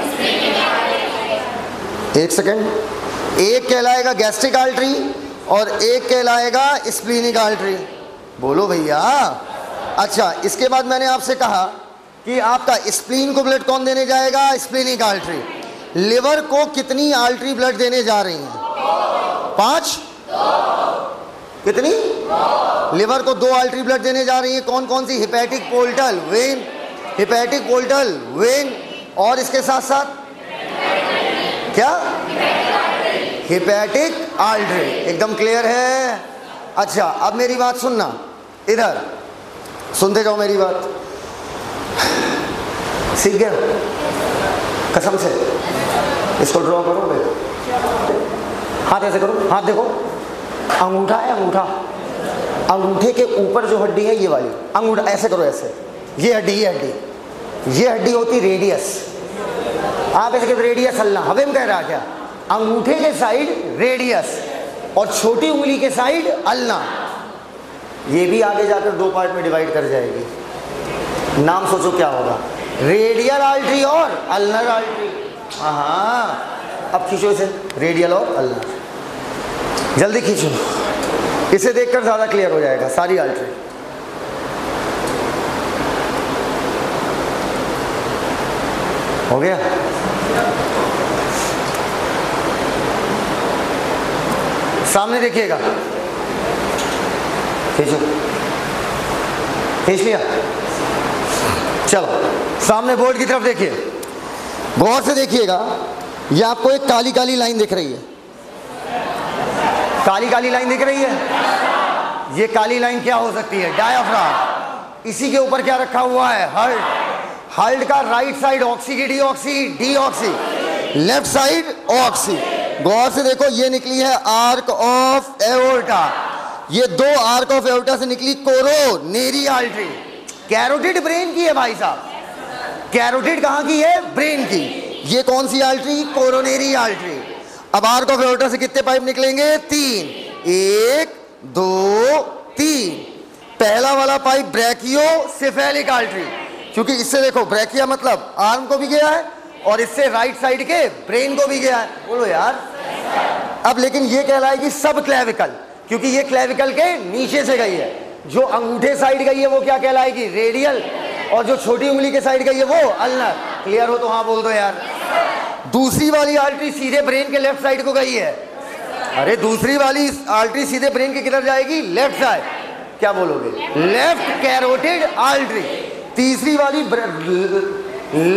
एक सेकेंड। एक कहलाएगा गैस्ट्रिक आर्टरी और एक कहलाएगा स्प्लीनिक आर्टरी बोलो भैया। अच्छा इसके बाद मैंने आपसे कहा कि आपका स्प्लीन को ब्लड कौन देने जाएगा? स्प्लीनिक आर्टरी लिवर को कितनी आल्ट्री ब्लड देने जा रही हैं? पाँच? कितनी? लिवर को दो अल्ट्री ब्लड देने जा रही है। कौन कौन सी? Hepatic portal, vein. Hepatic portal, vein. और इसके साथ साथ? क्या? हिपैटिक आल्ट्री एकदम क्लियर है। अच्छा अब मेरी बात सुनना। इधर। सुनते जाओ मेरी बात। सीख गया? कसम से। इसको ड्रॉ करोगे? हाथ ऐसे करो, हाथ देखो। अंगूठा है, अंगूठा। अंगूठे के ऊपर जो हड्डी है, ये वाली। अंगूठा, ऐसे करो, ऐसे। ये हड्डी ये हड्डी। ये हड्डी होती रेडियस आप ऐसे कहते रेडियस हलना। हवे में कह रहा क्या? अंगूठे के साइड रेडियस और छोटी उंगली के साइड अलना ये भी आगे जाकर दो पार्ट में डिवाइड कर जाएगी। नाम सोचो क्या होगा? रेडियल आल्ट्री और अल्नर आल्ट्री हाँ। अब खींचो इसे रेडियल और अल्नर जल्दी खींचो। इसे देखकर ज़्यादा क्लियर हो जाएगा, सारी आल्ट्री हो गया? सामने देखिएगा। खींचो। खींच लिया। चलो, सामने बोर्ड की तरफ़ देखिए। गौर से देखिएगा ये आपको एक काली काली लाइन दिख रही है। काली काली लाइन दिख रही है? ये काली लाइन क्या हो सकती है? डायाफ्राम। इसी के ऊपर क्या रखा हुआ है? हर्ट। हर्ट का राइट साइड ऑक्सी की deoxy deoxy left side oxy. गौर से देखो, ये निकली है आर्क ऑफ़ एओर्टा। ये दो आर्क ऑफ़ एओर्टा से निकली कोरो नेरी आल्ट्री। कैरोटिड ब्रेन की है भाई साहब। कैरोटिड कहाँ की है? ब्रेन की। ये कौन सी आल्ट्री? कोरोनेरी आल्ट्री। अब आर्क ऑफ़ एओर्टा से कितने पाइप निकलेंगे? तीन। एक, दो, तीन। पहला वाला पाइप ब्रैकियो सिफेलिक आल्ट्री। क्योंकि इससे देखो, ब्रैकिया मतलब आर्म को भी गया है और इससे राइट साइड के ब्रेन को भी गया है। बोलो यार। अब लेकिन ये कहलाएगी सब क्लेविकल, क्योंकि ये क्लेविकल के नीचे से गई है। जो अंगूठे साइड गई है वो क्या कहलाएगी? रेडियल। और जो छोटी उंगली के साइड गई है वो अल्नर। क्लियर हो तो हाँ बोल दो यार। दूसरी वाली आर्टरी सीधे ब्रेन के लेफ़्ट साइड को गई है। अरे दूसरी वाली आर्टरी सीधे ब्रेन के किधर जाएगी? Left side. क्या बोलोगे? लेफ़्ट कैरोटिड आर्टरी तीसरी वाली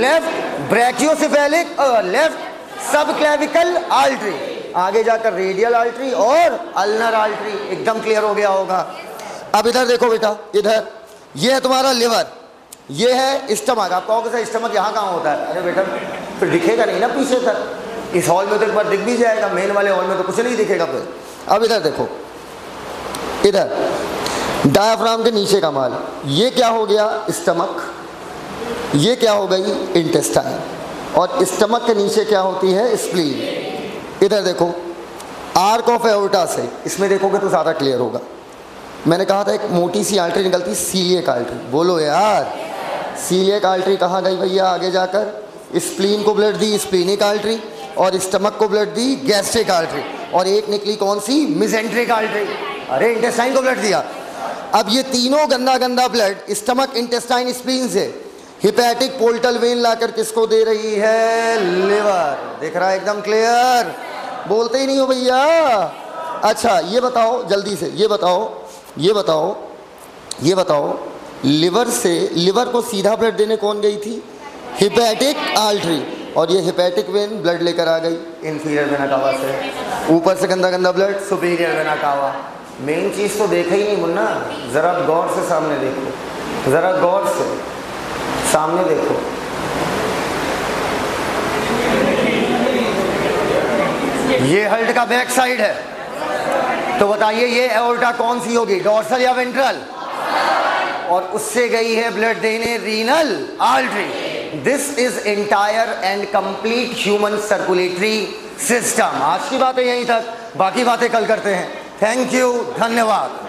left brachiocephalic left subclavian artery. आगे जाकर रेडियल आल्ट्री और अल्नर आल्ट्री। एकदम क्लियर हो गया होगा। अब इधर देखो बेटा, इधर। ये है तुम्हारा लिवर। ये है स्टमक। आप कहोगे, सर, स्टमक यहाँ कहाँ होता है? अरे बेटा फिर दिखेगा नहीं ना पीछे तक। इस हॉल में तो एक बार दिख भी जाएगा, मेन वाले हॉल में तो कुछ नहीं दिखेगा फिर। अब इधर देखो। इधर। डायाफ्राम के नीचे का माल। ये क्या हो गया? स्टमक। ये क्या हो गई? इंटेस्टाइन और स्टमक के नीचे क्या होती है? स्प्लीन इधर देखो। आर्क ऑफ़ एओर्टा से। इसमें देखोगे तो ज़्यादा क्लियर होगा। मैंने कहा था, एक मोटी सी आल्ट्री निकलती सीलियक आल्ट्री। बोलो, यार सीलियक आल्ट्री कहाँ गई भैया, आगे जाकर? स्प्लीन को ब्लड दी स्प्लीनिक आल्ट्री, और स्टमक को ब्लड दी, गैस्ट्रिक आल्ट्री। और एक निकली कौन सी? मिजेंट्रिक आल्ट्री। अरे, इंटेस्टाइन को ब्लड दिया। अब ये तीनों गंदा गंदा ब्लड, स्टमक, इंटेस्टाइन, स्प्लीन से, हिपैटिक पोल्टल वेन लाकर किसको दे रही है? लिवर। दिख रहा है एकदम क्लियर? बोलते ही नहीं हो भैया। अच्छा ये बताओ, जल्दी से, ये बताओ ये बताओ ये बताओ लिवर से लिवर को सीधा ब्लड देने कौन गई थी? हिपैटिक आल्ट्री और ये हिपैटिक वेन ब्लड लेकर आ गई। इन्फीरियर वेना कावा से। ऊपर से गंदा गंदा blood superior vena cava main चीज़ तो देखा ही नहीं मुन्ना। ज़रा गौर से सामने देखो। ज़रा गौर से। सामने देखो। ये हल्ट का बैक साइड है। तो बताइए, ये एवोल्टा कौन सी होगी? डॉर्सल या वेंट्रल? और उससे गई है ब्लड देने renal artery this is entire and complete human circulatory system आज की बातें यहीं तक, बाकी बातें कल करते हैं। थैंक यू धन्यवाद।